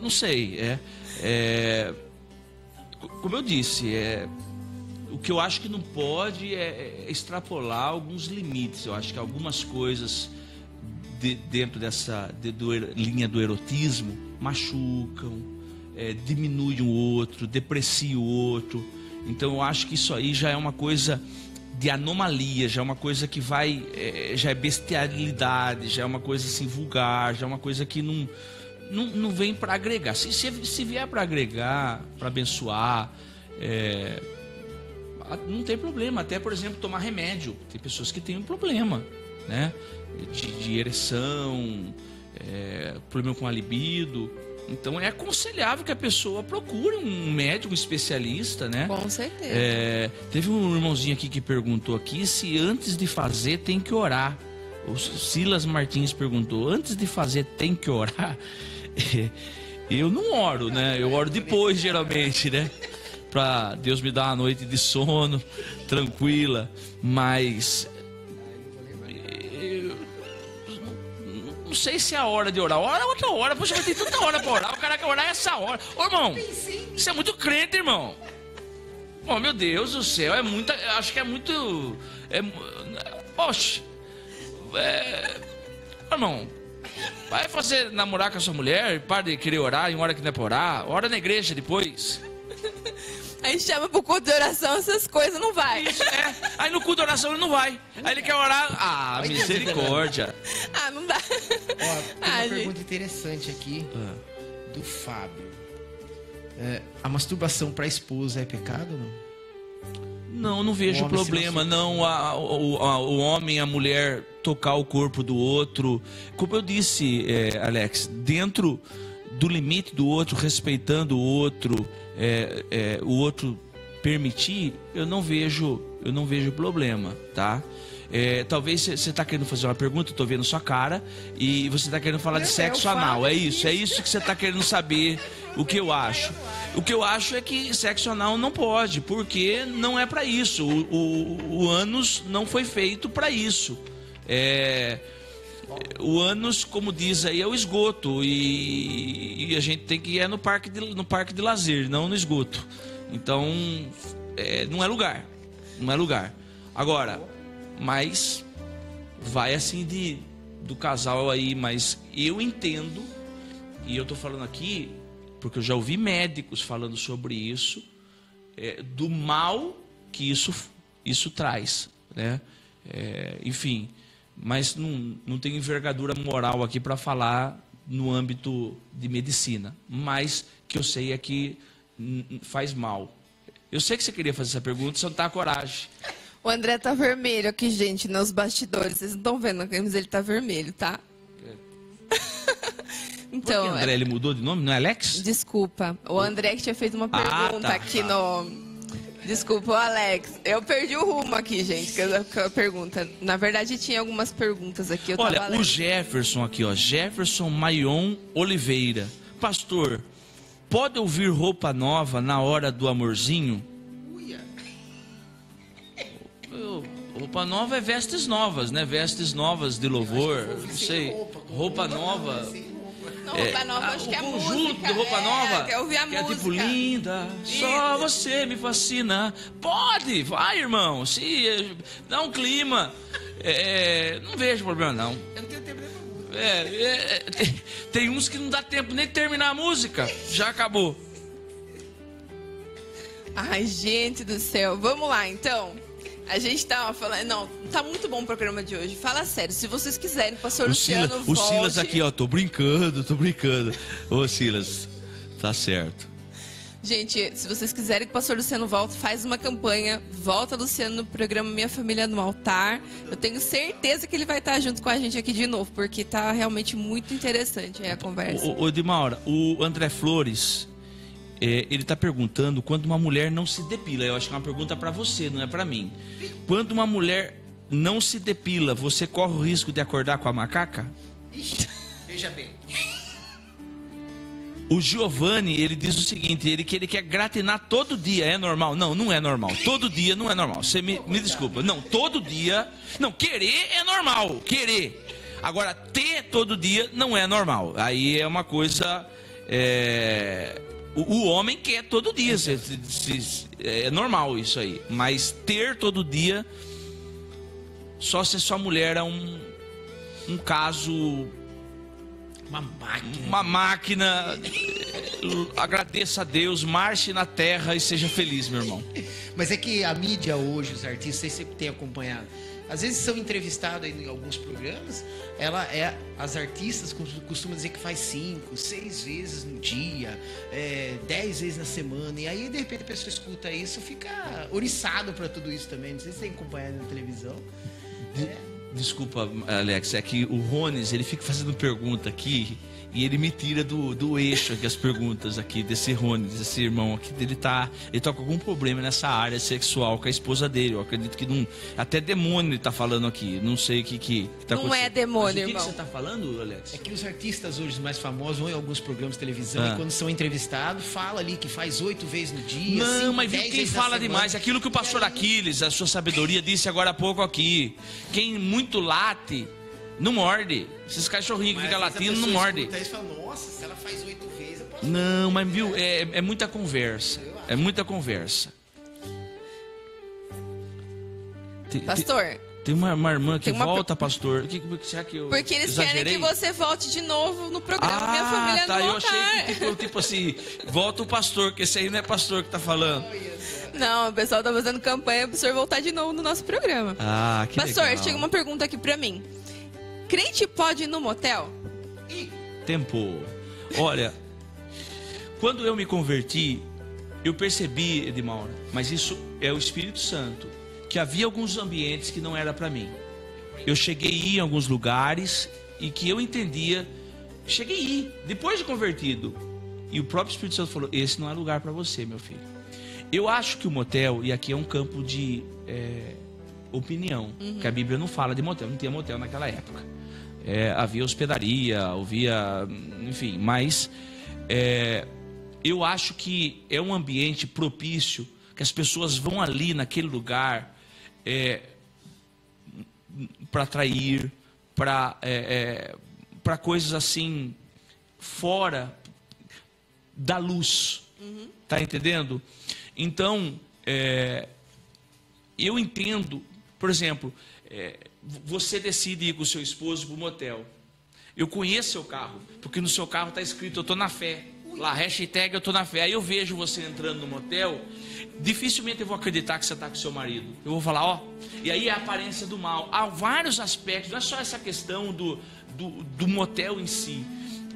não sei, é, é co- como eu disse, é o que eu acho que não pode é, é extrapolar alguns limites. Eu acho que algumas coisas de- dentro dessa de- do linha do erotismo machucam, é, diminuem o outro, depreciam o outro. Então eu acho que isso aí já é uma coisa de anomalia, já é uma coisa que vai, é, já é bestialidade, já é uma coisa assim vulgar, já é uma coisa que não não, não vem para agregar. Se, se, se vier para agregar, para abençoar, é, não tem problema. Até, por exemplo, tomar remédio. Tem pessoas que têm um problema, né? De, de ereção, é, problema com a libido. Então é aconselhável que a pessoa procure um médico, um especialista, né? Com certeza. É, teve um irmãozinho aqui que perguntou aqui se antes de fazer tem que orar. O Silas Martins perguntou: antes de fazer tem que orar? Eu não oro, né? Eu oro depois, geralmente, né? Pra Deus me dar uma noite de sono tranquila. Mas. Sei se é a hora de orar. Hora é outra hora. Poxa, mas tem tanta hora pra orar. O cara quer orar essa hora. Ô, irmão, isso é muito crente, irmão. Oh, meu Deus do céu, é muita. Acho que é muito. É, poxa. É, irmão, vai fazer namorar com a sua mulher para de querer orar em hora que não é pra orar. Ora na igreja depois. Aí chama pro culto de oração, essas coisas não vai. Isso, é. Aí no culto de oração ele não vai. Aí ele quer orar. Ah, misericórdia. Ah, não dá. Ó, tem Ah, uma gente. pergunta interessante aqui do Fábio. É, a masturbação para a esposa é pecado ou não? Não, não vejo O problema, não. A- o, a- o homem, a mulher tocar o corpo do outro. Como eu disse, é, Alex, dentro do limite do outro, respeitando o outro, é, é, o outro permitir, eu não vejo, eu não vejo problema, tá? É, talvez você está querendo fazer uma pergunta, tô vendo sua cara, e você está querendo falar de sexo anal. É que isso, é isso que você está querendo saber. O que eu acho? O que eu acho é que sexo anal não pode, porque não é para isso. O, o, o ânus não foi feito para isso. É, o ânus, como diz aí, é o esgoto. E, e a gente tem que ir é no parque de, no parque de lazer, não no esgoto. Então, é, não é lugar. Não é lugar. Agora, mas vai assim de do casal aí, mas eu entendo, e eu tô falando aqui, porque eu já ouvi médicos falando sobre isso, é, do mal que isso, isso traz, né? É, enfim, mas não, não tenho envergadura moral aqui para falar no âmbito de medicina, mas que eu sei é que faz mal. Eu sei que você queria fazer essa pergunta, você não tá com coragem. O André tá vermelho aqui, gente, nos bastidores. Vocês não estão vendo, mas ele tá vermelho, tá? então, André, ele mudou de nome? Não é Alex? desculpa. O André que tinha feito uma Ah, pergunta tá, aqui tá. no. Desculpa, Alex. Eu perdi o rumo aqui, gente, com a, pergunta. Na verdade, tinha algumas perguntas aqui. Olha, o. Jefferson aqui, ó, Jefferson Maion Oliveira. Pastor, pode ouvir roupa nova na hora do amorzinho? Roupa nova é vestes novas, né? Vestes novas de louvor, não sei. Roupa nova. Não, roupa nova, Ah, acho que é o a conjunto música. de roupa é, nova. Quer ouvir a que é música. tipo linda, só você me fascina. Pode, vai, irmão. Se eh, dá um clima, é, não vejo problema não. Eu não tenho tempo nem pra É, é, é, tem- tem uns que não dá tempo nem de terminar a música, já acabou. Ai, gente do céu. Vamos lá, então. A gente tava falando. Não, tá muito bom o programa de hoje. Fala sério. Se vocês quiserem, pastor O Silas, Luciano, o volte. Silas aqui, ó, tô brincando, tô brincando. Ô, Silas, tá certo. Gente, se vocês quiserem que o pastor Luciano volte, faz uma campanha. Volta, Luciano, no programa Minha Família no Altar. Eu tenho certeza que ele vai estar junto com a gente aqui de novo, porque tá realmente muito interessante aí a conversa. Ô, ô Dimaura, o André Flores, é, ele tá perguntando quando uma mulher não se depila. Eu acho que é uma pergunta para você, não é para mim. Quando uma mulher não se depila, você corre o risco de acordar com a macaca? Ixi, veja bem. O Giovanni, ele diz o seguinte, ele que ele quer gratinar todo dia, é normal? Não, não é normal. Todo dia não é normal. Você me, me desculpa. Não, todo dia. Não, querer é normal. Querer. Agora, ter todo dia não é normal. Aí é uma coisa. é, o, o homem quer todo dia. se- se- se- é normal isso aí. Mas ter todo dia. Só se sua mulher é um, um caso Uma máquina. uma máquina. Agradeça a Deus, marche na terra e seja feliz, meu irmão. Mas é que a mídia hoje, os artistas, vocês sempre têm acompanhado. Às vezes são entrevistados em alguns programas, ela é as artistas cos- costumam dizer que faz cinco, seis vezes no dia, é, dez vezes na semana. E aí de repente a pessoa escuta isso, fica oriçado para tudo isso também. Não sei se tem acompanhado na televisão. Desculpa, Alex, é que o Rones, ele fica fazendo pergunta aqui e ele me tira do, do eixo aqui as perguntas aqui desse Rones, desse irmão aqui. Ele tá, ele tá com algum problema nessa área sexual com a esposa dele. Eu acredito que não. Até demônio ele tá falando aqui. Não sei o que, que, que tá Não acontecendo. é demônio, Mas o que que irmão. você tá falando, Alex? É que os artistas hoje os mais famosos vão em alguns programas de televisão Ah. e quando são entrevistados, fala ali que faz oito vezes no dia. Não, cinco, mas viu quem fala demais? Aquilo que o pastor aí- Aquiles, a sua sabedoria, disse agora há pouco aqui. Quem muito late, não morde. Esses cachorrinhos que ficam latindo, não morde. isso fala, nossa, se ela faz oito vezes, eu posso Não, mas viu, é, é muita conversa. É muita conversa. Tem, Pastor, tem uma, uma irmã que uma volta, pastor. Que, que, será que eu porque eles exagerei? querem que você volte de novo no programa Minha Ah, Família tá. no Eu achei que tipo, tipo assim, volta o pastor, que esse aí não é pastor que tá falando. Não, o pessoal tá fazendo campanha pro senhor voltar de novo no nosso programa. Ah, que Pastor, legal. chega uma pergunta aqui pra mim. Crente pode ir no motel? Tempo. Olha, quando eu me converti, eu percebi, Edmaura, mas isso é o Espírito Santo, que havia alguns ambientes que não era para mim. Eu cheguei a ir em alguns lugares e que eu entendia, cheguei a ir depois de convertido. E o próprio Espírito Santo falou: esse não é lugar para você, meu filho. Eu acho que o motel, e aqui é um campo de é, opinião, que a Bíblia não fala de motel, não tinha motel naquela época. É, havia hospedaria, havia, enfim, mas é, eu acho que é um ambiente propício que as pessoas vão ali naquele lugar para atrair, para é, para coisas assim fora da luz, tá entendendo? Então é, eu entendo, por exemplo, é, você decide ir com o seu esposo para o motel. Eu conheço seu carro, porque no seu carro está escrito eu estou na fé. Lá, hashtag eu estou na fé. Aí eu vejo você entrando no motel, dificilmente eu vou acreditar que você está com seu marido. Eu vou falar, ó. E aí é a aparência do mal. Há vários aspectos, não é só essa questão do, do, do motel em si.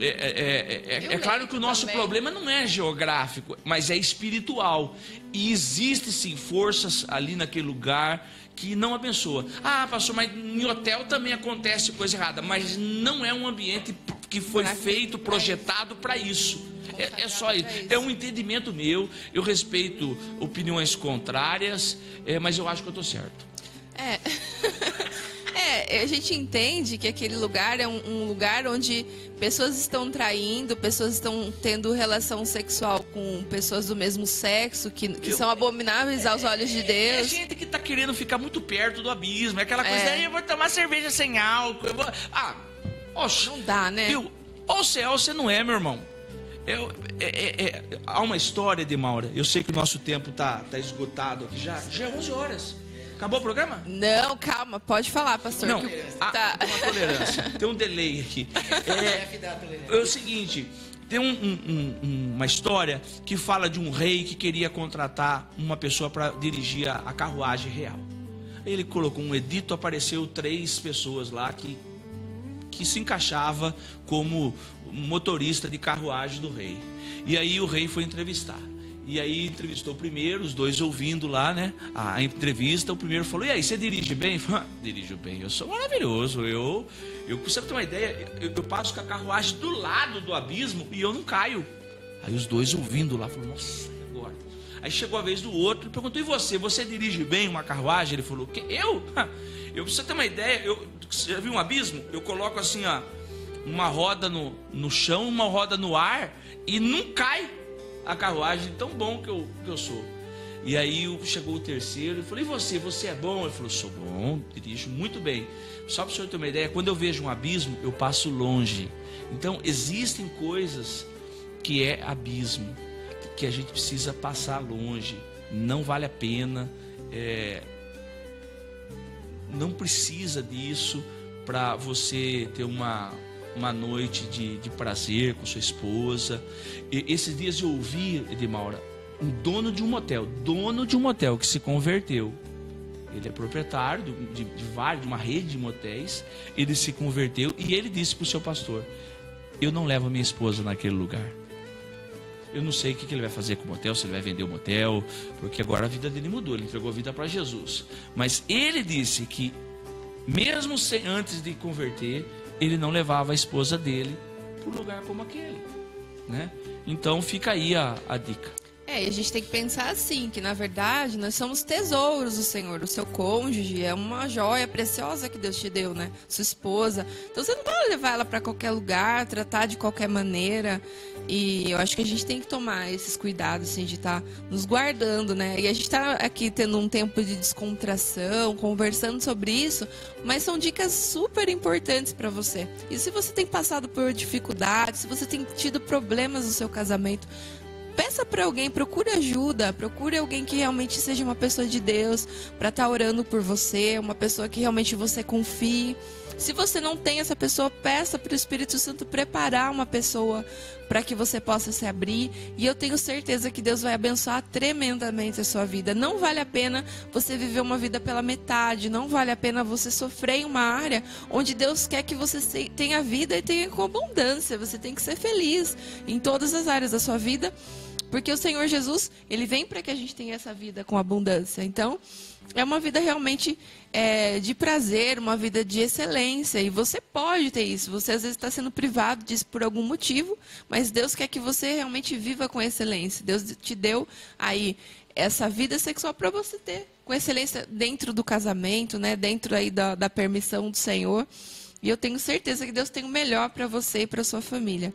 É, é- é- é- é claro que o nosso também. problema não é geográfico, mas é espiritual. E existe sim forças ali naquele lugar que não abençoa. Ah, pastor, mas em hotel também acontece coisa errada, mas não é um ambiente que foi Pra- feito, pra projetado para isso. É, é só isso. isso. É um entendimento meu. Eu respeito opiniões contrárias, é, mas eu acho que eu estou certo. É. É, a gente entende que aquele lugar é um, um lugar onde pessoas estão traindo, pessoas estão tendo relação sexual com pessoas do mesmo sexo, que, que Eu- são abomináveis aos olhos de É Deus. gente que tá querendo ficar muito perto do abismo. É aquela coisa, É. "Ai, eu vou tomar cerveja sem álcool. Eu vou... Ah, oxe, Não dá, né? Viu? Ou você é ou você não é, meu irmão. Eu, é, é- é- há uma história de Maura. Eu sei que o nosso tempo tá, tá esgotado aqui já. Já é 11 horas. Acabou o programa? Não, calma, pode falar, pastor. Não, que- há tá. uma tolerância. Tem um delay aqui. É, é o seguinte, Tem um- um- um- uma história que fala de um rei que queria contratar uma pessoa para dirigir a, a carruagem real. Ele colocou um edito, apareceu três pessoas lá que, que se encaixava como motorista de carruagem do rei. E aí o rei foi entrevistar. E aí entrevistou o primeiro, os dois ouvindo lá, né? A entrevista, o primeiro falou: "E aí, você dirige bem?" Falou, "Ah, Dirijo bem, eu sou maravilhoso. Eu eu você ter uma ideia, eu, eu passo com a carruagem do lado do abismo e eu não caio. Aí os dois ouvindo lá, falaram: "Nossa, e agora?" Aí chegou a vez do outro, perguntou: "E você, você dirige bem uma carruagem?" Ele falou: "Que eu? Eu você ter uma ideia, eu já viu um abismo? Eu coloco assim, ó, uma roda no, no chão, uma roda no ar e não cai a carruagem, tão bom que eu, que eu sou. E aí chegou o terceiro e falou: E você, você é bom? Ele falou: Sou bom, dirijo muito bem. Só para o senhor ter uma ideia, quando eu vejo um abismo, eu passo longe. Então existem coisas que é abismo, que a gente precisa passar longe. Não vale a pena. é, não precisa disso para você ter uma, uma noite de, de prazer com sua esposa. E esses dias eu ouvi, Edmaura, um dono de um motel, dono de um motel que se converteu. Ele é proprietário de, de vários, de uma rede de motéis. Ele se converteu e ele disse para o seu pastor: Eu não levo minha esposa naquele lugar. Eu não sei o que, que ele vai fazer com o motel, se ele vai vender o motel, porque agora a vida dele mudou, ele entregou a vida para Jesus. Mas ele disse que, mesmo sem, antes de converter, ele não levava a esposa dele para um lugar como aquele. Né? Então fica aí a, a dica. É, e a gente tem que pensar assim, que na verdade nós somos tesouros do Senhor. O seu cônjuge é uma joia preciosa que Deus te deu, né? Sua esposa. Então você não vai levar ela para qualquer lugar, tratar de qualquer maneira. E eu acho que a gente tem que tomar esses cuidados, assim, de estar nos guardando, né? E a gente tá aqui tendo um tempo de descontração, conversando sobre isso, mas são dicas super importantes para você. E se você tem passado por dificuldades, se você tem tido problemas no seu casamento, peça para alguém, procure ajuda, procure alguém que realmente seja uma pessoa de Deus para estar orando por você, uma pessoa que realmente você confie. Se você não tem essa pessoa, peça para o Espírito Santo preparar uma pessoa para que você possa se abrir. E eu tenho certeza que Deus vai abençoar tremendamente a sua vida. Não vale a pena você viver uma vida pela metade, não vale a pena você sofrer em uma área onde Deus quer que você tenha vida e tenha com abundância. Você tem que ser feliz em todas as áreas da sua vida. Porque o Senhor Jesus, ele vem para que a gente tenha essa vida com abundância. Então, é uma vida realmente é, de prazer, uma vida de excelência. E você pode ter isso. Você às vezes está sendo privado disso por algum motivo, mas Deus quer que você realmente viva com excelência. Deus te deu aí essa vida sexual para você ter com excelência dentro do casamento, né? Dentro aí da, da permissão do Senhor. E eu tenho certeza que Deus tem o melhor para você e para sua família.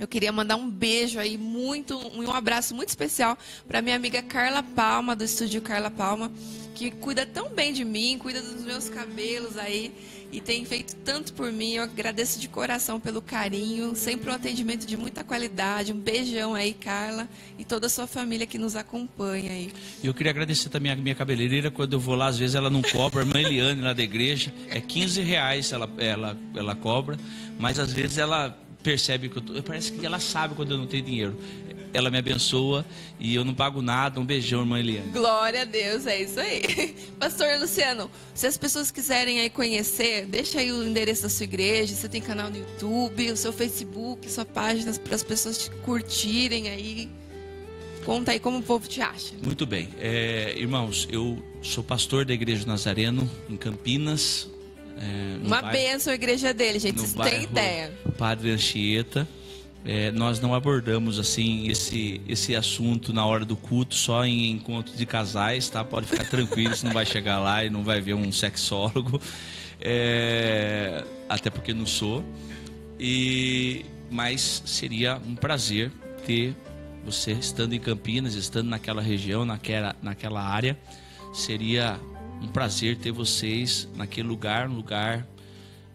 Eu queria mandar um beijo aí, muito, um abraço muito especial para minha amiga Carla Palma, do estúdio Carla Palma, que cuida tão bem de mim, cuida dos meus cabelos aí e tem feito tanto por mim. Eu agradeço de coração pelo carinho, sempre um atendimento de muita qualidade. Um beijão aí, Carla, e toda a sua família que nos acompanha aí. Eu queria agradecer também a minha cabeleireira, quando eu vou lá, às vezes ela não cobra, a irmã Eliane lá da igreja, é 15 reais ela, ela, ela cobra, mas às vezes ela percebe que eu tô, parece que ela sabe quando eu não tenho dinheiro. Ela me abençoa e eu não pago nada. Um beijão, irmã Eliane. Glória a Deus, é isso aí. Pastor Luciano, se as pessoas quiserem aí conhecer, deixa aí o endereço da sua igreja, você tem canal no YouTube, o seu Facebook, sua página para as pessoas te curtirem aí. Conta aí como o povo te acha. Muito bem. É, irmãos, eu sou pastor da Igreja Nazareno, em Campinas. É, Uma bairro- benção a igreja dele, gente, vocês têm ideia. Padre Anchieta. É, nós não abordamos assim esse, esse assunto na hora do culto, só em encontros de casais, tá? Pode ficar tranquilo, você não vai chegar lá e não vai ver um sexólogo, É, até porque não sou. E mas seria um prazer ter você estando em Campinas, estando naquela região, naquela, naquela área, seria um prazer ter vocês naquele lugar, um lugar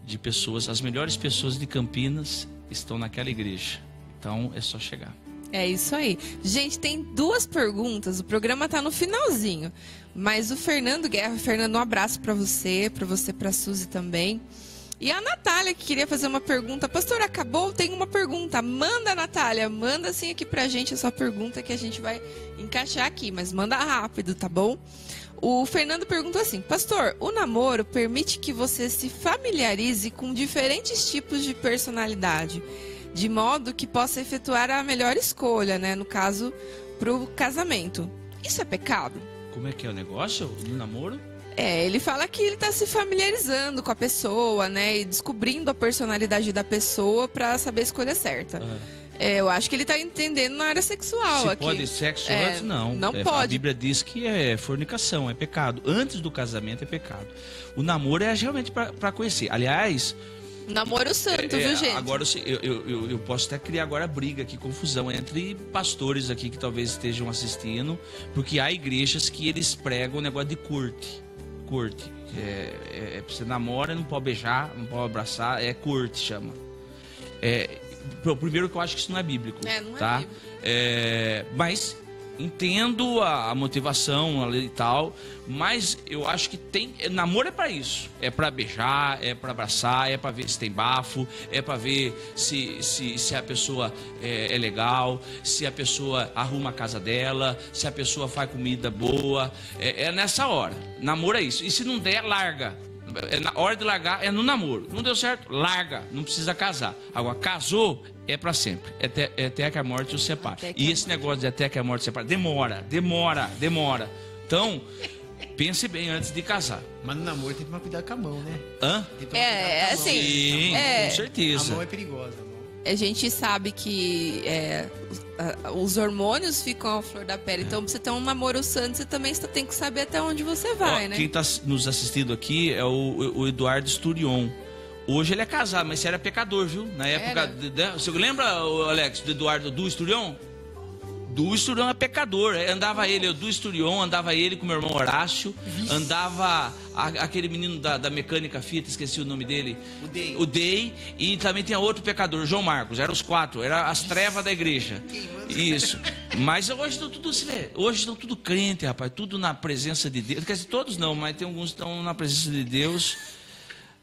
de pessoas, as melhores pessoas de Campinas estão naquela igreja. Então é só chegar. É isso aí. Gente, tem duas perguntas. O programa tá no finalzinho. Mas o Fernando Guerra, Fernando, um abraço para você, para você, para Suzy também. E a Natália, que queria fazer uma pergunta. Pastor, acabou? Tem uma pergunta. Manda, Natália. Manda assim aqui pra gente a sua pergunta que a gente vai encaixar aqui. Mas manda rápido, tá bom? O Fernando perguntou assim: Pastor, o namoro permite que você se familiarize com diferentes tipos de personalidade, de modo que possa efetuar a melhor escolha, né? No caso, pro casamento. Isso é pecado? Como é que é o negócio no namoro? É, ele fala que ele tá se familiarizando com a pessoa, né? E descobrindo a personalidade da pessoa pra saber a escolha certa. É, eu acho que ele tá entendendo na área sexual Se aqui. pode sexo É, antes, não. Não É, A pode. Bíblia diz que é fornicação, é pecado. Antes do casamento é pecado. O namoro é realmente para conhecer. Aliás, Namoro santo, é, viu, gente? agora eu, eu, eu, eu- posso até criar agora briga aqui, confusão entre pastores aqui que talvez estejam assistindo, porque há igrejas que eles pregam o negócio de curte. Curte. É, é, você namora, não pode beijar, não pode abraçar, é curte, chama. É, pr- primeiro que eu acho que isso não é bíblico. É, não é tá? bíblico. É, mas entendo a, a motivação e tal, mas eu acho que tem namoro é para isso, é para beijar, é para abraçar, é para ver se tem bafo, é para ver se, se, se a pessoa é, é legal, se a pessoa arruma a casa dela, se a pessoa faz comida boa, é, é nessa hora. Namoro é isso. E se não der, larga. É na hora de largar é no namoro. Não deu certo, larga. Não precisa casar. Agora, casou é pra sempre. É até, é até que a morte os separe. E esse negócio de até que a morte separe demora, demora, demora. Então, pense bem antes de casar. Mas no namoro tem que tomar cuidado com a mão, né? Hã? Tem que tomar É, cuidado com a mão. assim, Sim, é. com A mão certeza. é perigosa. A gente sabe que é, os- hormônios ficam à flor da pele. Então, pra você ter um namoro santo, você também tem que saber até onde você vai, Ó, né? Quem está nos assistindo aqui é o, o Eduardo Sturion. Hoje ele é casado, mas você era pecador, viu? Na época. Era? de- de- você lembra, Alex, do Eduardo do Sturion? Do Esturion é pecador. É, Andava ele, eu do Esturion, andava ele com meu irmão Horácio, andava a- aquele menino da, da mecânica Fiat, esqueci o nome dele. O Dei. O Dei. E também tinha outro pecador, João Marcos. Eram os quatro, era as trevas da igreja. Isso. Mas hoje estão tudo, hoje estão tudo crente, rapaz, tudo na presença de Deus. Quer dizer, todos não, mas tem alguns que estão na presença de Deus.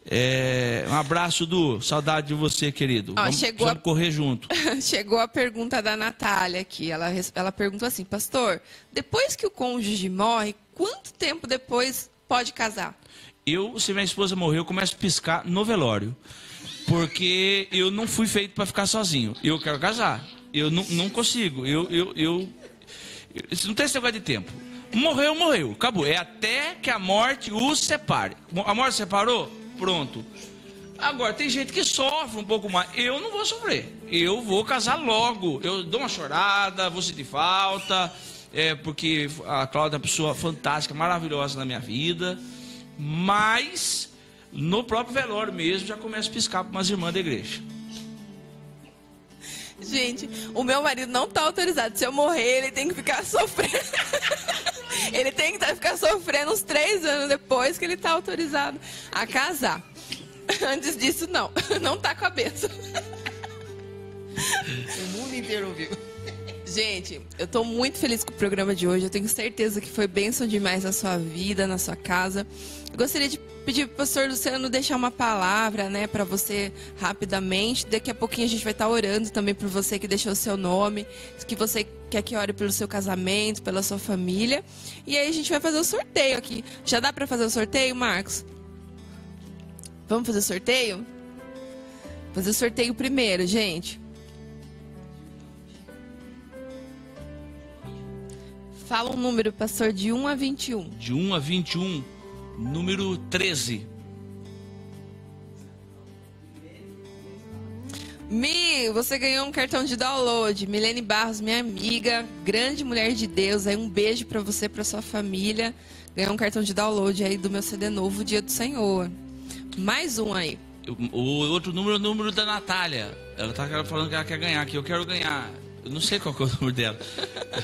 É, um abraço, Du. Saudade de você, querido. Ó, vamos, chegou vamos a- correr junto. Chegou a pergunta da Natália aqui. Ela, ela perguntou assim, pastor, depois que o cônjuge morre, quanto tempo depois pode casar? Eu, se minha esposa morrer, eu começo a piscar no velório. Porque eu não fui feito para ficar sozinho. Eu quero casar. Eu não, não consigo. Eu, eu, eu, eu- Não tem esse negócio de tempo. Morreu, morreu. Acabou. É até que a morte os separe. A morte separou? Pronto. Agora, tem gente que sofre um pouco mais. Eu não vou sofrer. Eu vou casar logo. Eu dou uma chorada, vou sentir falta. É, porque a Cláudia é uma pessoa fantástica, maravilhosa na minha vida. Mas, no próprio velório mesmo, já começa a piscar para umas irmãs da igreja. Gente, o meu marido não tá autorizado. Se eu morrer, ele tem que ficar sofrendo. Ele tem que ficar sofrendo uns três anos depois que ele tá autorizado a casar. Antes disso, não. Não tá com a benção. O mundo inteiro ouviu. Gente, eu tô muito feliz com o programa de hoje. Eu tenho certeza que foi bênção demais na sua vida, na sua casa. Eu gostaria de pedir pro pastor Luciano deixar uma palavra, né, para você rapidamente. Daqui a pouquinho a gente vai estar orando também por você que deixou o seu nome, que você quer que ore pelo seu casamento, pela sua família. E aí a gente vai fazer o sorteio aqui. Já dá para fazer o sorteio, Marcos? Vamos fazer o sorteio? Fazer o sorteio primeiro, gente. Fala um número, pastor, de 1 a 21. De 1 a 21, número 13. Mi, você ganhou um cartão de download. Milene Barros, minha amiga, grande mulher de Deus. Aí um beijo pra você, pra sua família. Ganhou um cartão de download aí do meu CD novo, Dia do Senhor. Mais um aí. O outro número é o número da Natália. Ela tá falando que ela quer ganhar aqui. Eu quero ganhar. Eu não sei qual é o número dela.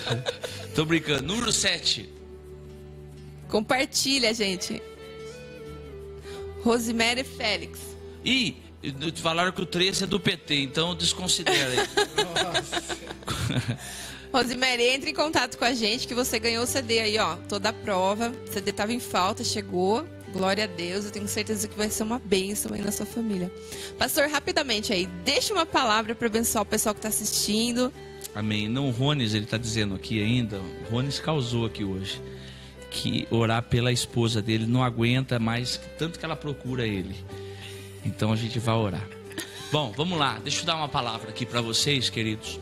Tô brincando. Número 7. Compartilha, gente. Rosemary Félix. E falaram que o 13 é do PT, então desconsidera aí. Rosemary, entre em contato com a gente que você ganhou o CD aí, ó. Toda a prova. O CD tava em falta, chegou. Glória a Deus, eu tenho certeza que vai ser uma bênção aí na sua família. Pastor, rapidamente aí, deixa uma palavra para abençoar o pessoal que está assistindo. Amém. Não, o Rones, ele está dizendo aqui ainda, o Rones causou aqui hoje, que orar pela esposa dele não aguenta mais, tanto que ela procura ele. Então a gente vai orar. Bom, vamos lá, deixa eu dar uma palavra aqui para vocês, queridos.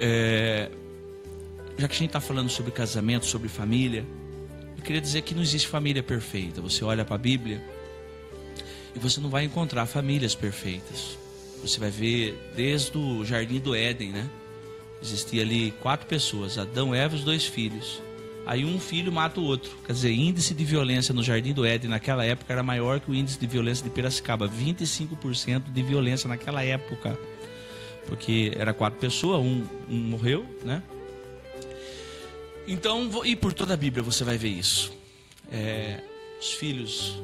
É, já que a gente está falando sobre casamento, sobre família, eu queria dizer que não existe família perfeita. Você olha para a Bíblia e você não vai encontrar famílias perfeitas. Você vai ver desde o jardim do Éden, né? Existia ali quatro pessoas: Adão, Eva e os dois filhos. Aí um filho mata o outro. Quer dizer, índice de violência no jardim do Éden naquela época era maior que o índice de violência de Piracicaba 25% de violência naquela época. Porque era quatro pessoas, um, um morreu, né? Então, e por toda a Bíblia você vai ver isso. É, os filhos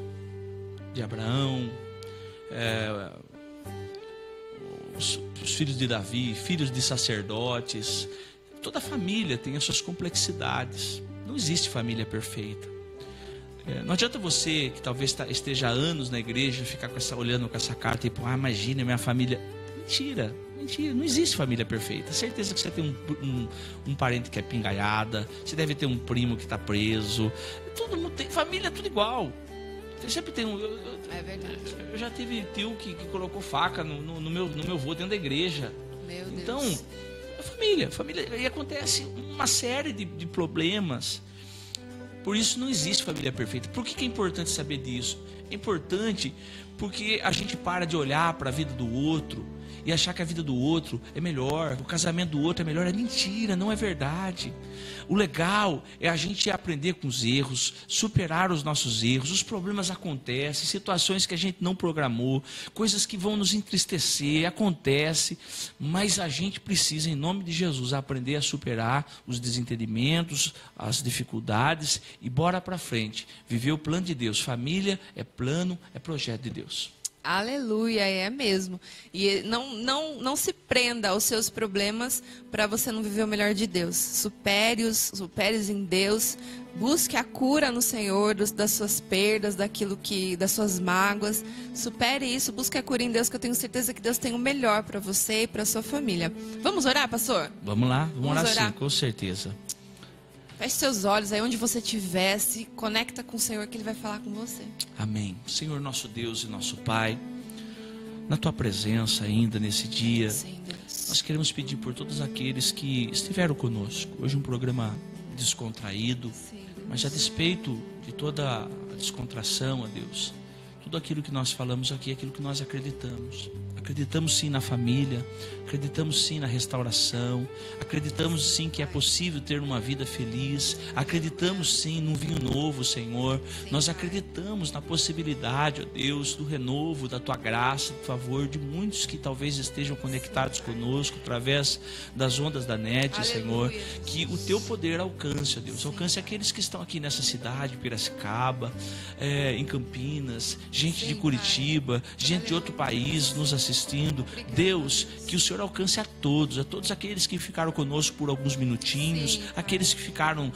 de Abraão, é, os, os filhos de Davi, filhos de sacerdotes, toda família tem as suas complexidades. Não existe família perfeita. É, não adianta você que talvez tá- esteja há anos na igreja ficar com essa, olhando com essa carta e tipo, ah, imagina minha família. Mentira, mentira, não existe família perfeita. Certeza que você tem um, um, um parente que é pingaiada, você deve ter um primo que está preso. Todo mundo tem família, é tudo igual. Sempre tem um. eu- eu- É verdade. eu já tive tio que, que colocou faca no, no, no meu, no meu vô dentro da igreja. Meu Deus. Então, é família, família. E acontece uma série de, de problemas. Por isso não existe família perfeita. Por que, que é importante saber disso? É importante porque a gente para de olhar para a vida do outro e achar que a vida do outro é melhor, o casamento do outro é melhor. É mentira, não é verdade. O legal é a gente aprender com os erros, superar os nossos erros. Os problemas acontecem, situações que a gente não programou, coisas que vão nos entristecer, acontece, mas a gente precisa, em nome de Jesus, aprender a superar os desentendimentos, as dificuldades e bora para frente. Viver o plano de Deus. Família é plano, é projeto de Deus. Aleluia, é mesmo. E não, não, não se prenda aos seus problemas para você não viver o melhor de Deus. Supere-os, supere-os em Deus. Busque a cura no Senhor dos- das suas perdas, daquilo que, das suas mágoas. Supere isso, busque a cura em Deus, que eu tenho certeza que Deus tem o melhor para você e para sua família. Vamos orar, pastor? Vamos lá, vamos, Vamos orar, orar. sim, com certeza. Feche seus olhos aí onde você estiver, se conecta com o Senhor que Ele vai falar com você. Amém. Senhor nosso Deus e nosso Pai, na tua presença ainda nesse dia, Sim, nós queremos pedir por todos aqueles que estiveram conosco. Hoje um programa descontraído, Sim, mas a despeito de toda a descontração, a Deus, tudo aquilo que nós falamos aqui é aquilo que nós acreditamos. Acreditamos sim na família, acreditamos sim na restauração, acreditamos sim que é possível ter uma vida feliz, acreditamos sim num vinho novo, Senhor. Nós acreditamos na possibilidade, ó Deus, do renovo, da tua graça, do favor de muitos que talvez estejam conectados conosco através das ondas da net, Senhor. Que o teu poder alcance, ó Deus, alcance aqueles que estão aqui nessa cidade, Piracicaba, é, em Campinas, gente de Curitiba, gente de outro país nos assistindo. Deus, que o Senhor alcance a todos, a todos aqueles que ficaram conosco por alguns minutinhos, aqueles que ficaram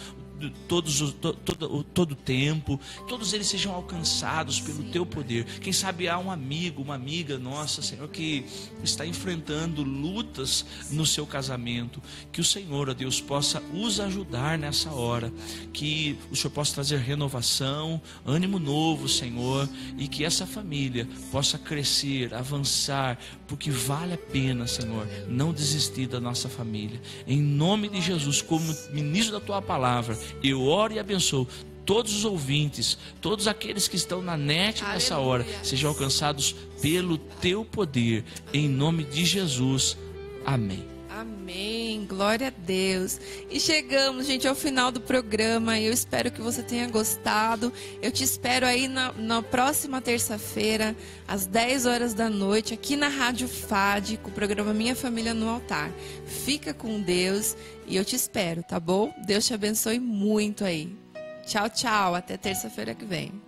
todos os- to- todo, o- todo tempo, todos eles sejam alcançados pelo teu poder. Quem sabe há um amigo, uma amiga nossa, Senhor, que está enfrentando lutas no seu casamento. Que o Senhor, ó Deus, possa os ajudar nessa hora. Que o Senhor possa trazer renovação, ânimo novo, Senhor, e que essa família possa crescer, avançar, porque vale a pena, Senhor, não desistir da nossa família. Em nome de Jesus, como ministro da tua palavra, eu oro e abençoo todos os ouvintes, todos aqueles que estão na net nessa hora, sejam alcançados pelo teu poder, em nome de Jesus. Amém. Amém, glória a Deus. E chegamos, gente, ao final do programa. Eu espero que você tenha gostado. Eu te espero aí na, na próxima terça-feira, às 10 horas da noite, aqui na Rádio FAD, com o programa Minha Família no Altar. Fica com Deus e eu te espero, tá bom? Deus te abençoe muito aí. Tchau, tchau. Até terça-feira que vem.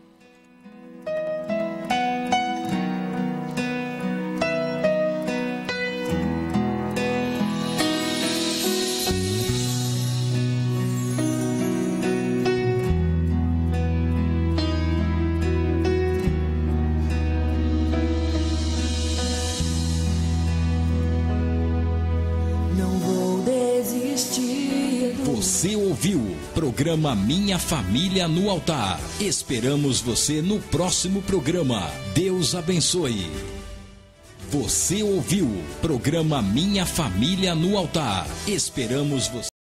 Ouviu programa Minha Família no Altar. Esperamos você no próximo programa. Deus abençoe. Você ouviu programa Minha Família no Altar. Esperamos você.